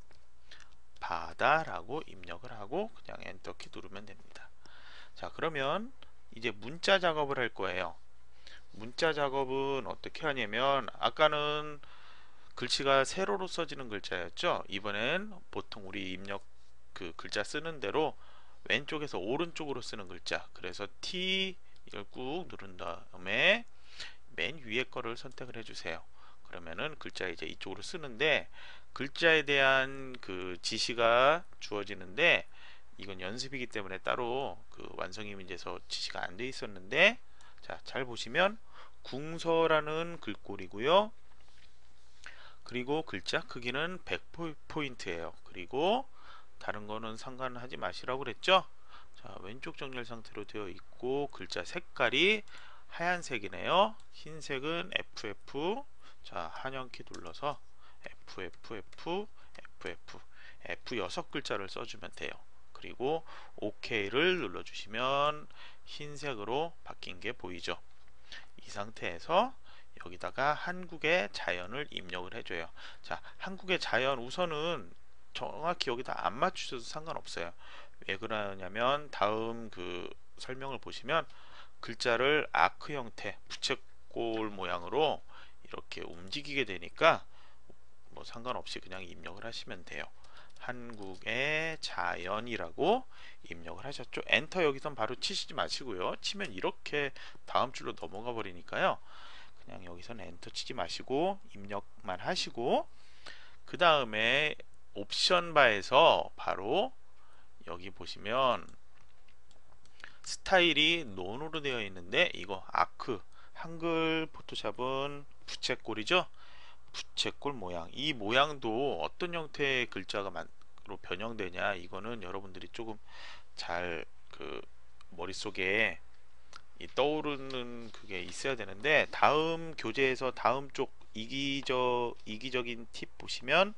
바다라고 입력을 하고 그냥 엔터키 누르면 됩니다. 자 그러면 이제 문자 작업을 할 거예요 문자 작업은 어떻게 하냐면 아까는 글씨가 세로로 써지는 글자였죠. 이번엔 보통 우리 입력 그 글자 쓰는 대로 왼쪽에서 오른쪽으로 쓰는 글자. 그래서 T 이걸 꾹 누른 다음에 맨 위에 거를 선택을 해주세요. 그러면은 글자 이제 이쪽으로 쓰는데 글자에 대한 그 지시가 주어지는데 이건 연습이기 때문에 따로 그 완성 이미지에서 지시가 안 돼 있었는데 자, 잘 보시면 궁서라는 글꼴이고요. 그리고 글자 크기는 100포인트예요. 그리고 다른 거는 상관하지 마시라고 그랬죠? 자, 자 왼쪽 정렬 상태로 되어 있고 글자 색깔이 하얀색이네요 흰색은 FF 자 한영키 눌러서 FFF FF F 6글자를 써 주면 돼요 그리고 OK를 눌러 주시면 흰색으로 바뀐 게 보이죠? 이 상태에서 여기다가 한국의 자연을 입력을 해줘요. 자 한국의 자연 우선은 정확히 여기다 안 맞추셔도 상관없어요. 왜 그러냐면 다음 그 설명을 보시면 글자를 아크 형태 부채꼴 모양으로 이렇게 움직이게 되니까 뭐 상관없이 그냥 입력을 하시면 돼요 한국의 자연이라고 입력을 하셨죠. 엔터 여기선 바로 치시지 마시고요. 치면 이렇게 다음 줄로 넘어가 버리니까요. 그냥 여기선 엔터 치지 마시고 입력만 하시고 그 다음에 옵션 바에서 바로 여기 보시면 스타일이 none으로 되어 있는데 이거 arc 한글 포토샵은 부채꼴이죠 부채꼴 모양. 이 모양도 어떤 형태의 글자가 로 변형되냐 이거는 여러분들이 조금 잘 그 머릿속에 이 떠오르는 그게 있어야 되는데 다음 교재에서 다음 쪽 이기적 이기적인 팁 보시면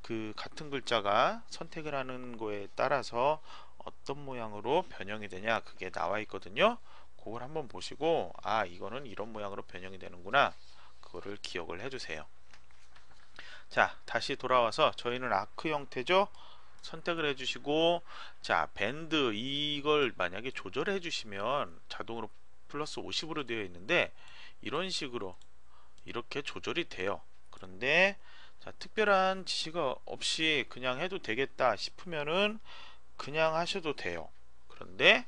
그 같은 글자가 선택을 하는 거에 따라서 어떤 모양으로 변형이 되냐 그게 나와 있거든요. 그걸 한번 보시고 아 이거는 이런 모양으로 변형이 되는구나 그거를 기억을 해주세요. 자 다시 돌아와서 저희는 아크 형태죠? 선택을 해주시고 자 밴드 이걸 만약에 조절해 주시면 자동으로 플러스 50으로 되어 있는데 이런 식으로 이렇게 조절이 돼요. 그런데 자 특별한 지시가 없이 그냥 해도 되겠다 싶으면은 그냥 하셔도 돼요. 그런데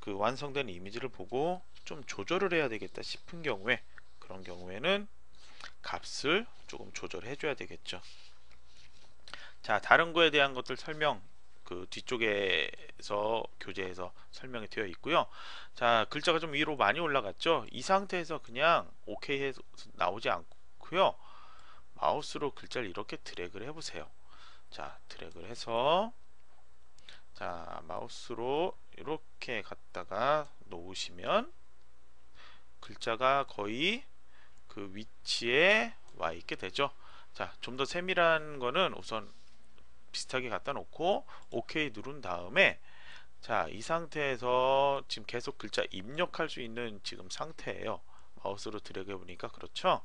그 완성된 이미지를 보고 좀 조절을 해야 되겠다 싶은 경우에 그런 경우에는 값을 조금 조절해 줘야 되겠죠. 자 다른 거에 대한 것들 설명 그 뒤쪽에서 교재에서 설명이 되어 있고요. 자 글자가 좀 위로 많이 올라갔죠. 이 상태에서 그냥 오케이 해서 나오지 않고요. 마우스로 글자를 이렇게 드래그를 해 보세요. 자 드래그를 해서 자 마우스로 이렇게 갖다가 놓으시면 글자가 거의 그 위치에 와 있게 되죠. 자 좀 더 세밀한 거는 우선 비슷하게 갖다 놓고 OK 누른 다음에 자 이 상태에서 지금 계속 글자 입력할 수 있는 지금 상태예요. 마우스로 드래그 해보니까 그렇죠?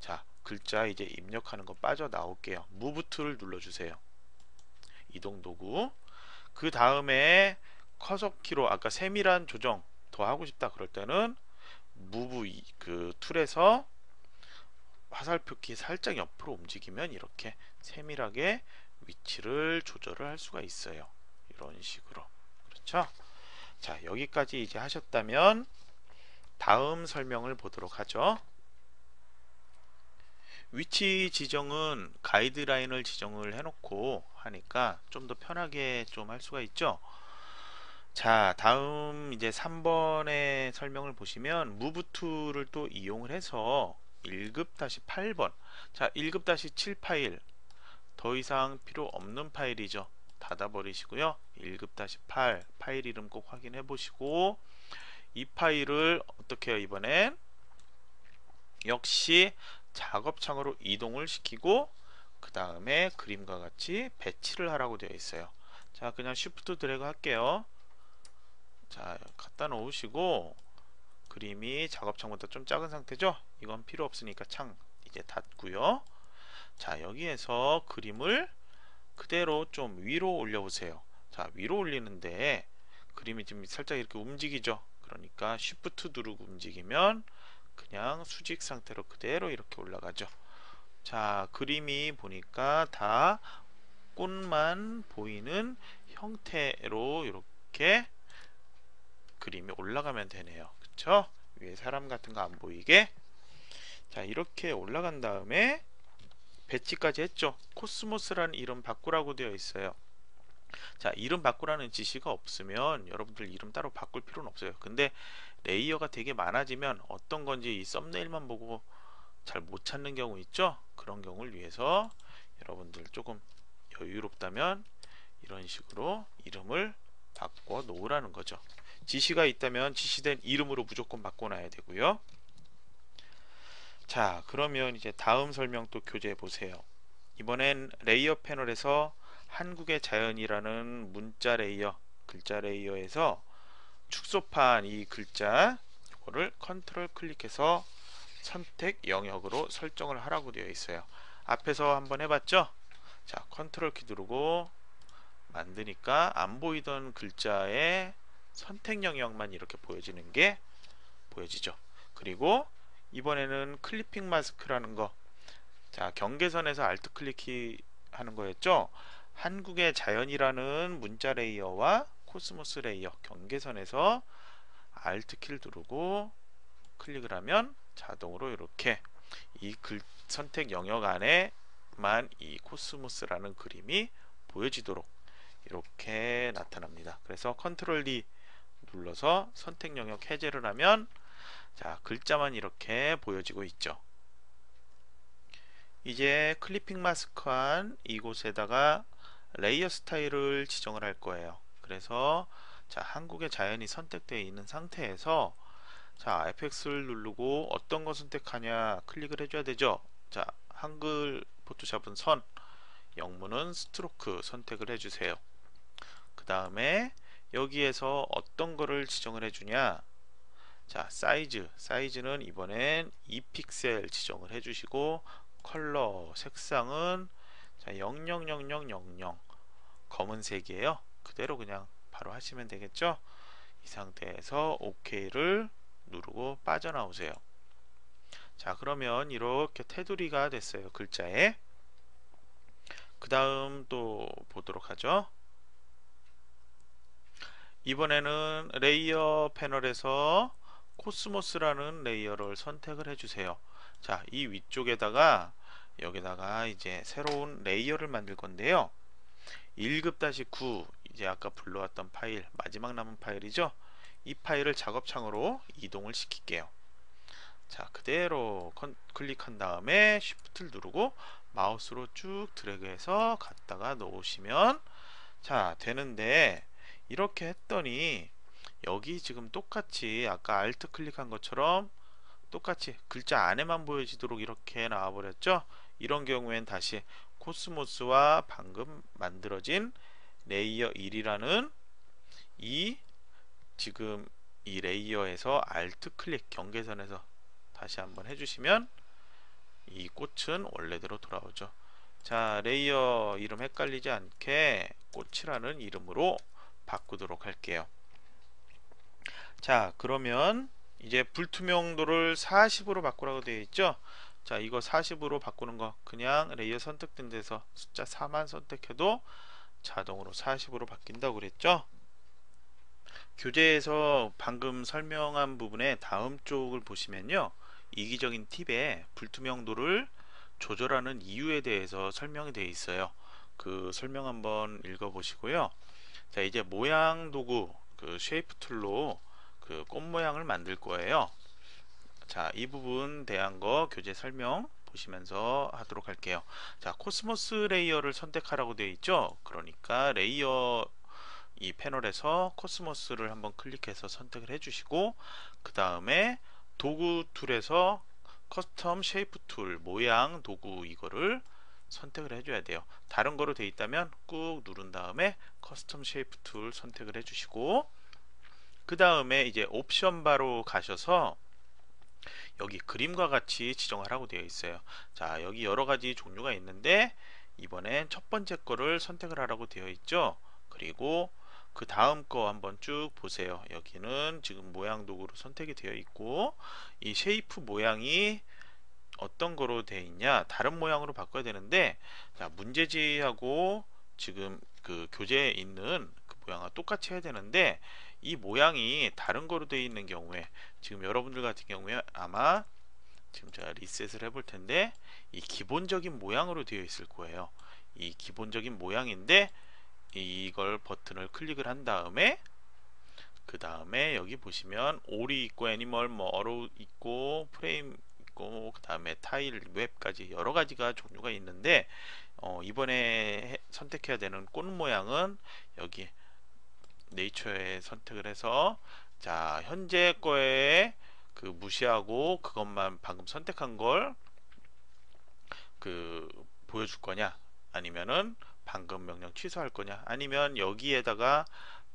자 글자 이제 입력하는 거 빠져 나올게요. move tool을 눌러주세요. 이동 도구. 그 다음에 커서 키로 아까 세밀한 조정 더 하고 싶다 그럴 때는 move 그 tool에서 화살표 키 살짝 옆으로 움직이면 이렇게 세밀하게 위치를 조절을 할 수가 있어요. 이런 식으로. 그렇죠? 자 여기까지 이제 하셨다면 다음 설명을 보도록 하죠. 위치 지정은 가이드라인을 지정을 해놓고 하니까 좀 더 편하게 좀 할 수가 있죠? 자 다음 이제 3번의 설명을 보시면 move tool을 또 이용을 해서 1급-8번. 자 1급-7 파일. 더 이상 필요 없는 파일이죠. 닫아 버리시고요. 1급-8 파일 이름 꼭 확인해 보시고 이 파일을 어떻게 해요 이번엔? 역시 작업창으로 이동을 시키고 그 다음에 그림과 같이 배치를 하라고 되어 있어요. 자 그냥 쉬프트 드래그 할게요. 자 갖다 놓으시고 그림이 작업창보다 좀 작은 상태죠? 이건 필요 없으니까 창 이제 닫고요. 자 여기에서 그림을 그대로 좀 위로 올려 보세요. 자 위로 올리는데 그림이 지금 살짝 이렇게 움직이죠? 그러니까 쉬프트 누르고 움직이면 그냥 수직 상태로 그대로 이렇게 올라가죠. 자 그림이 보니까 다 꽃만 보이는 형태로 이렇게 그림이 올라가면 되네요 그쵸? 위에 사람 같은 거 안 보이게. 자 이렇게 올라간 다음에 배치까지 했죠. 코스모스라는 이름 바꾸라고 되어 있어요. 자 이름 바꾸라는 지시가 없으면 여러분들 이름 따로 바꿀 필요는 없어요. 근데 레이어가 되게 많아지면 어떤 건지 이 썸네일만 보고 잘 못 찾는 경우 있죠? 그런 경우를 위해서 여러분들 조금 여유롭다면 이런 식으로 이름을 바꿔 놓으라는 거죠. 지시가 있다면 지시된 이름으로 무조건 바꿔놔야 되고요. 자 그러면 이제 다음 설명 또 교재에 보세요. 이번엔 레이어 패널에서 한국의 자연이라는 문자 레이어 글자 레이어에서 축소판 이 글자 이거를 컨트롤 클릭해서 선택 영역으로 설정을 하라고 되어 있어요. 앞에서 한번 해봤죠? 자 컨트롤 키 누르고 만드니까 안 보이던 글자의 선택 영역만 이렇게 보여지는 게 보여지죠. 그리고 이번에는 Clipping Mask라는 거. 자, 경계선에서 Alt 클릭 하는 거였죠. 한국의 자연이라는 문자 레이어와 코스모스 레이어 경계선에서 Alt 키를 누르고 클릭을 하면 자동으로 이렇게 이 글 선택 영역 안에만 이 코스모스라는 그림이 보여지도록 이렇게 나타납니다. 그래서 Control D 눌러서 선택 영역 해제를 하면 자 글자만 이렇게 보여지고 있죠. 이제 Clipping Mask한 이곳에다가 레이어 스타일을 지정을 할 거예요. 그래서 자 한국의 자연이 선택되어 있는 상태에서 자 FX를 누르고 어떤 거 선택하냐 클릭을 해줘야 되죠. 자 한글 포토샵은 선 영문은 Stroke 선택을 해주세요. 그 다음에 여기에서 어떤 거를 지정을 해주냐? 자 사이즈. 사이즈는 이번엔 2픽셀 지정을 해주시고 컬러 색상은 자 000000 검은색이에요. 그대로 그냥 바로 하시면 되겠죠? 이 상태에서 OK를 누르고 빠져나오세요. 자 그러면 이렇게 테두리가 됐어요 글자에. 그 다음 또 보도록 하죠 이번에는 레이어 패널에서 코스모스라는 레이어를 선택을 해주세요. 자, 이 위쪽에다가 여기다가 이제 새로운 레이어를 만들 건데요. 1급-9 이제 아까 불러왔던 파일 마지막 남은 파일이죠. 이 파일을 작업창으로 이동을 시킬게요. 자, 그대로 컨, 클릭한 다음에 Shift를 누르고 마우스로 쭉 드래그해서 갖다가 놓으시면 자, 되는데 이렇게 했더니 여기 지금 똑같이 아까 Alt 클릭한 것처럼 똑같이 글자 안에만 보여지도록 이렇게 나와 버렸죠? 이런 경우엔 다시 코스모스와 방금 만들어진 레이어 1이라는 이 지금 이 레이어에서 Alt 클릭 경계선에서 다시 한번 해주시면 이 꽃은 원래대로 돌아오죠. 자 레이어 이름 헷갈리지 않게 꽃이라는 이름으로 바꾸도록 할게요. 자 그러면 이제 불투명도를 40으로 바꾸라고 되어 있죠? 자 이거 40으로 바꾸는 거 그냥 레이어 선택된 데서 숫자 4만 선택해도 자동으로 40으로 바뀐다고 그랬죠? 교재에서 방금 설명한 부분의 다음 쪽을 보시면요. 이기적인 팁에 불투명도를 조절하는 이유에 대해서 설명이 되어 있어요. 그 설명 한번 읽어 보시고요 자 이제 모양 도구 그 Shape Tool로 그 꽃 모양을 만들 거예요. 자 이 부분 대한 거 교재 설명 보시면서 하도록 할게요. 자 코스모스 레이어를 선택하라고 되어 있죠? 그러니까 레이어 이 패널에서 코스모스를 한번 클릭해서 선택을 해주시고 그 다음에 도구 Tool에서 Custom Shape Tool 모양 도구 이거를 선택을 해줘야 돼요. 다른 거로 되어 있다면 꾹 누른 다음에 Custom Shape Tool 선택을 해주시고 그 다음에 이제 옵션 바로 가셔서 여기 그림과 같이 지정을 하고 되어 있어요. 자 여기 여러가지 종류가 있는데 이번엔 첫 번째 거를 선택을 하라고 되어 있죠? 그리고 그 다음 거 한번 쭉 보세요. 여기는 지금 모양 도구로 선택이 되어 있고 이 Shape 모양이 어떤 거로 되어 있냐 다른 모양으로 바꿔야 되는데 자 문제지하고 지금 그 교재에 있는 그 모양과 똑같이 해야 되는데 이 모양이 다른 거로 되어 있는 경우에 지금 여러분들 같은 경우에 아마 지금 제가 리셋을 해볼 텐데 이 기본적인 모양으로 되어 있을 거예요. 이 기본적인 모양인데 이걸 버튼을 클릭을 한 다음에 그 다음에 여기 보시면 All이 있고 Animal 뭐 Arrow 있고 프레임 있고 그 다음에 Tile Web까지 여러 가지가 종류가 있는데 어, 이번에 해, 선택해야 되는 꽃 모양은 여기 네이처에 선택을 해서 자 현재 거에 그 무시하고 그것만 방금 선택한 걸 그 보여줄 거냐? 아니면은 방금 명령 취소할 거냐? 아니면 여기에다가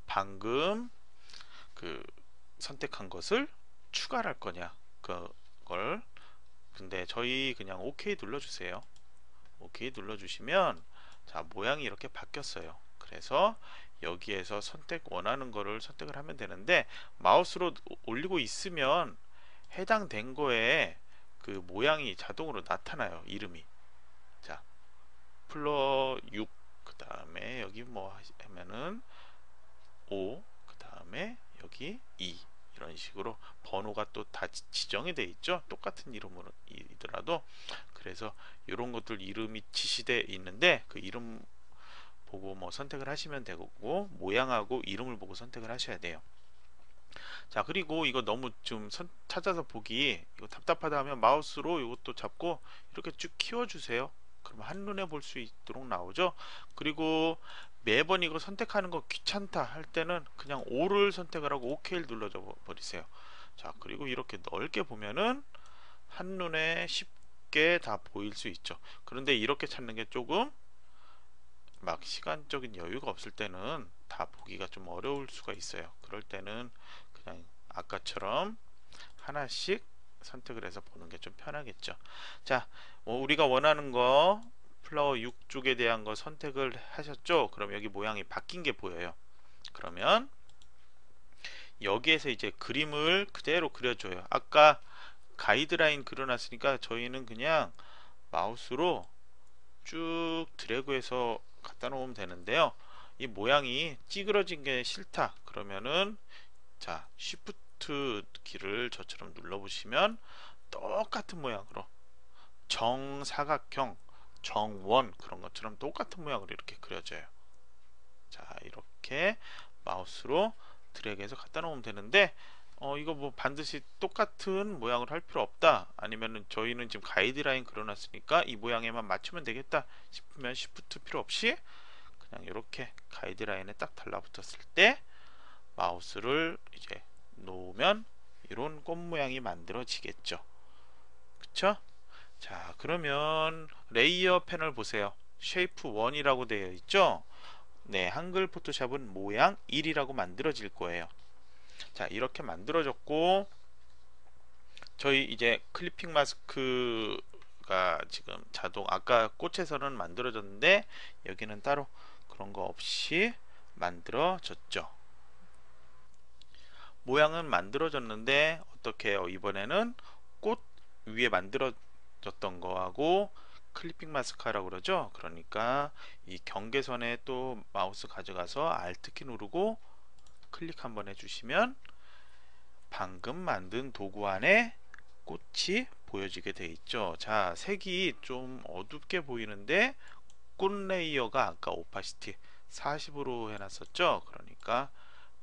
방금 그 선택한 것을 추가할 거냐? 그걸 근데 저희 그냥 OK 눌러주세요. OK 눌러주시면 자 모양이 이렇게 바뀌었어요. 그래서 여기에서 선택 원하는 거를 선택을 하면 되는데 마우스로 올리고 있으면 해당된 거에 그 모양이 자동으로 나타나요 이름이. 자 플러 6 그 다음에 여기 뭐 하면은 5그 다음에 여기 2 이런 식으로 번호가 또 다 지정이 돼 있죠? 똑같은 이름으로 이더라도. 그래서 이런 것들 이름이 지시되어 있는데 그 이름 보고 뭐 선택을 하시면 되고 모양하고 이름을 보고 선택을 하셔야 돼요. 자 그리고 이거 너무 좀 선, 찾아서 보기 이거 답답하다 하면 마우스로 이것도 잡고 이렇게 쭉 키워주세요. 그럼 한눈에 볼 수 있도록 나오죠? 그리고 매번 이거 선택하는 거 귀찮다 할 때는 그냥 5를 선택을 하고 OK를 눌러줘 버리세요. 자 그리고 이렇게 넓게 보면은 한눈에 쉽게 다 보일 수 있죠. 그런데 이렇게 찾는 게 조금 막 시간적인 여유가 없을 때는 다 보기가 좀 어려울 수가 있어요. 그럴 때는 그냥 아까처럼 하나씩 선택을 해서 보는 게 좀 편하겠죠. 자 어, 우리가 원하는 거 플라워 6쪽에 대한 거 선택을 하셨죠? 그럼 여기 모양이 바뀐 게 보여요. 그러면 여기에서 이제 그림을 그대로 그려줘요. 아까 가이드라인 그려놨으니까 저희는 그냥 마우스로 쭉 드래그해서 갖다 놓으면 되는데요. 이 모양이 찌그러진 게 싫다. 그러면은 자 쉬프트 키를 저처럼 눌러 보시면 똑같은 모양으로 정사각형 정원 그런 것처럼 똑같은 모양으로 이렇게 그려져요. 자 이렇게 마우스로 드래그해서 갖다 놓으면 되는데 어 이거 뭐 반드시 똑같은 모양으로 할 필요 없다. 아니면은 저희는 지금 가이드라인 그려놨으니까 이 모양에만 맞추면 되겠다 싶으면 Shift 필요 없이 그냥 이렇게 가이드라인에 딱 달라붙었을 때 마우스를 이제 놓으면 이런 꽃 모양이 만들어지겠죠. 그쵸 자 그러면 레이어 패널 보세요. Shape 1이라고 되어 있죠? 네 한글 포토샵은 모양 1이라고 만들어질 거예요. 자 이렇게 만들어졌고 저희 이제 클리핑 마스크가 지금 자동 아까 꽃에서는 만들어졌는데 여기는 따로 그런 거 없이 만들어졌죠. 모양은 만들어졌는데 어떻게 해요? 이번에는 꽃 위에 만들어 졌던 거하고 Clipping Mask라고 그러죠? 그러니까 이 경계선에 또 마우스 가져가서 Alt키 누르고 클릭 한번 해주시면 방금 만든 도구 안에 꽃이 보여지게 돼 있죠. 자 색이 좀 어둡게 보이는데 꽃 레이어가 아까 Opacity 40으로 해놨었죠? 그러니까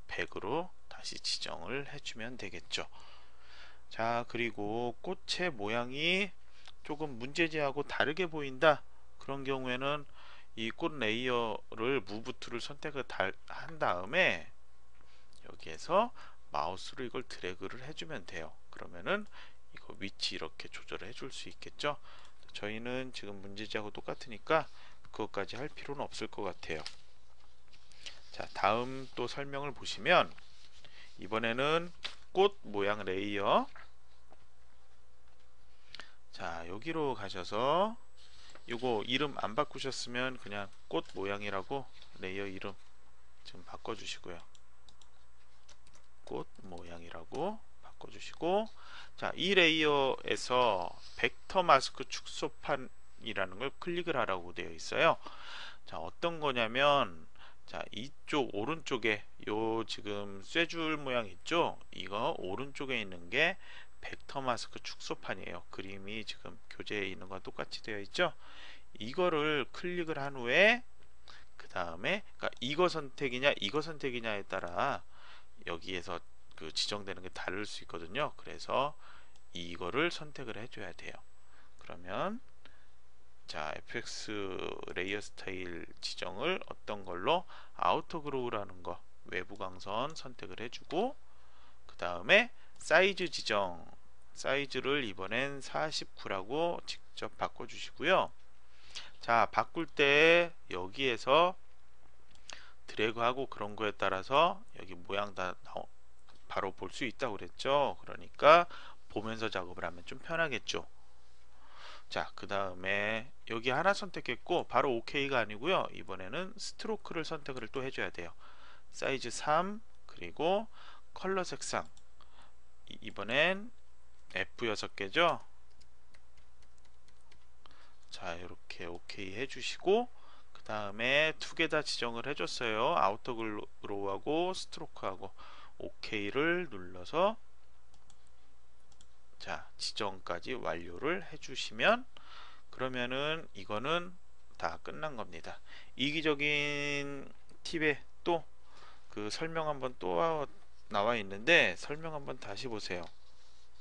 100으로 다시 지정을 해주면 되겠죠. 자 그리고 꽃의 모양이 조금 문제지하고 다르게 보인다. 그런 경우에는 이 꽃 레이어를 Move Tool을 선택을 한 다음에 여기에서 마우스로 이걸 드래그를 해주면 돼요. 그러면은 이거 위치 이렇게 조절을 해줄 수 있겠죠? 저희는 지금 문제지하고 똑같으니까 그것까지 할 필요는 없을 것 같아요. 자 다음 또 설명을 보시면 이번에는 꽃 모양 레이어 자 여기로 가셔서 이거 이름 안 바꾸셨으면 그냥 꽃 모양이라고 레이어 이름 좀 바꿔주시고요. 꽃 모양이라고 바꿔주시고 자 이 레이어에서 벡터 마스크 축소판이라는 걸 클릭을 하라고 되어 있어요. 자 어떤 거냐면 자 이쪽 오른쪽에 요 지금 쇠줄 모양 있죠? 이거 오른쪽에 있는 게 벡터 마스크 축소판이에요. 그림이 지금 교재에 있는 거와 똑같이 되어 있죠? 이거를 클릭을 한 후에 그 다음에 그러니까 이거 선택이냐 이거 선택이냐에 따라 여기에서 그 지정되는 게 다를 수 있거든요. 그래서 이거를 선택을 해줘야 돼요. 그러면 자 fx 레이어 스타일 지정을 어떤 걸로? Outer Glow라는 거. 외부 광선 선택을 해주고 그 다음에 사이즈 지정 사이즈를 이번엔 49라고 직접 바꿔주시고요. 자 바꿀 때 여기에서 드래그하고 그런 거에 따라서 여기 모양 다 바로 볼 수 있다고 그랬죠. 그러니까 보면서 작업을 하면 좀 편하겠죠. 자, 그 다음에 여기 하나 선택했고 바로 OK가 아니고요. 이번에는 Stroke를 선택을 또 해줘야 돼요. 사이즈 3 그리고 컬러 색상 이번엔 F 6개죠. 자, 이렇게 OK 해주시고 그 다음에 두 개 다 지정을 해줬어요. Outer Glow하고 Stroke하고 OK를 눌러서 자 지정까지 완료를 해주시면 그러면은 이거는 다 끝난 겁니다. 이기적인 팁에 또 그 설명 한번 또 나와 있는데 설명 한번 다시 보세요.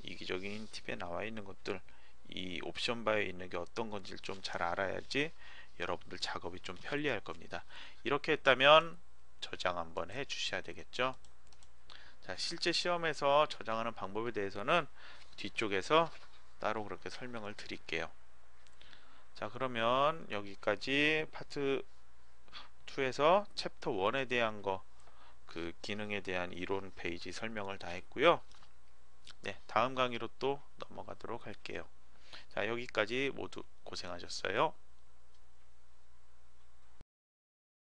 이기적인 팁에 나와 있는 것들 이 옵션 바에 있는 게 어떤 건지 좀 잘 알아야지 여러분들 작업이 좀 편리할 겁니다. 이렇게 했다면 저장 한번 해 주셔야 되겠죠. 자, 실제 시험에서 저장하는 방법에 대해서는 뒤쪽에서 따로 그렇게 설명을 드릴게요. 자, 그러면 여기까지 파트 2에서 챕터 1에 대한 거, 그 기능에 대한 이론 페이지 설명을 다 했고요. 네, 다음 강의로 또 넘어가도록 할게요. 자, 여기까지 모두 고생하셨어요.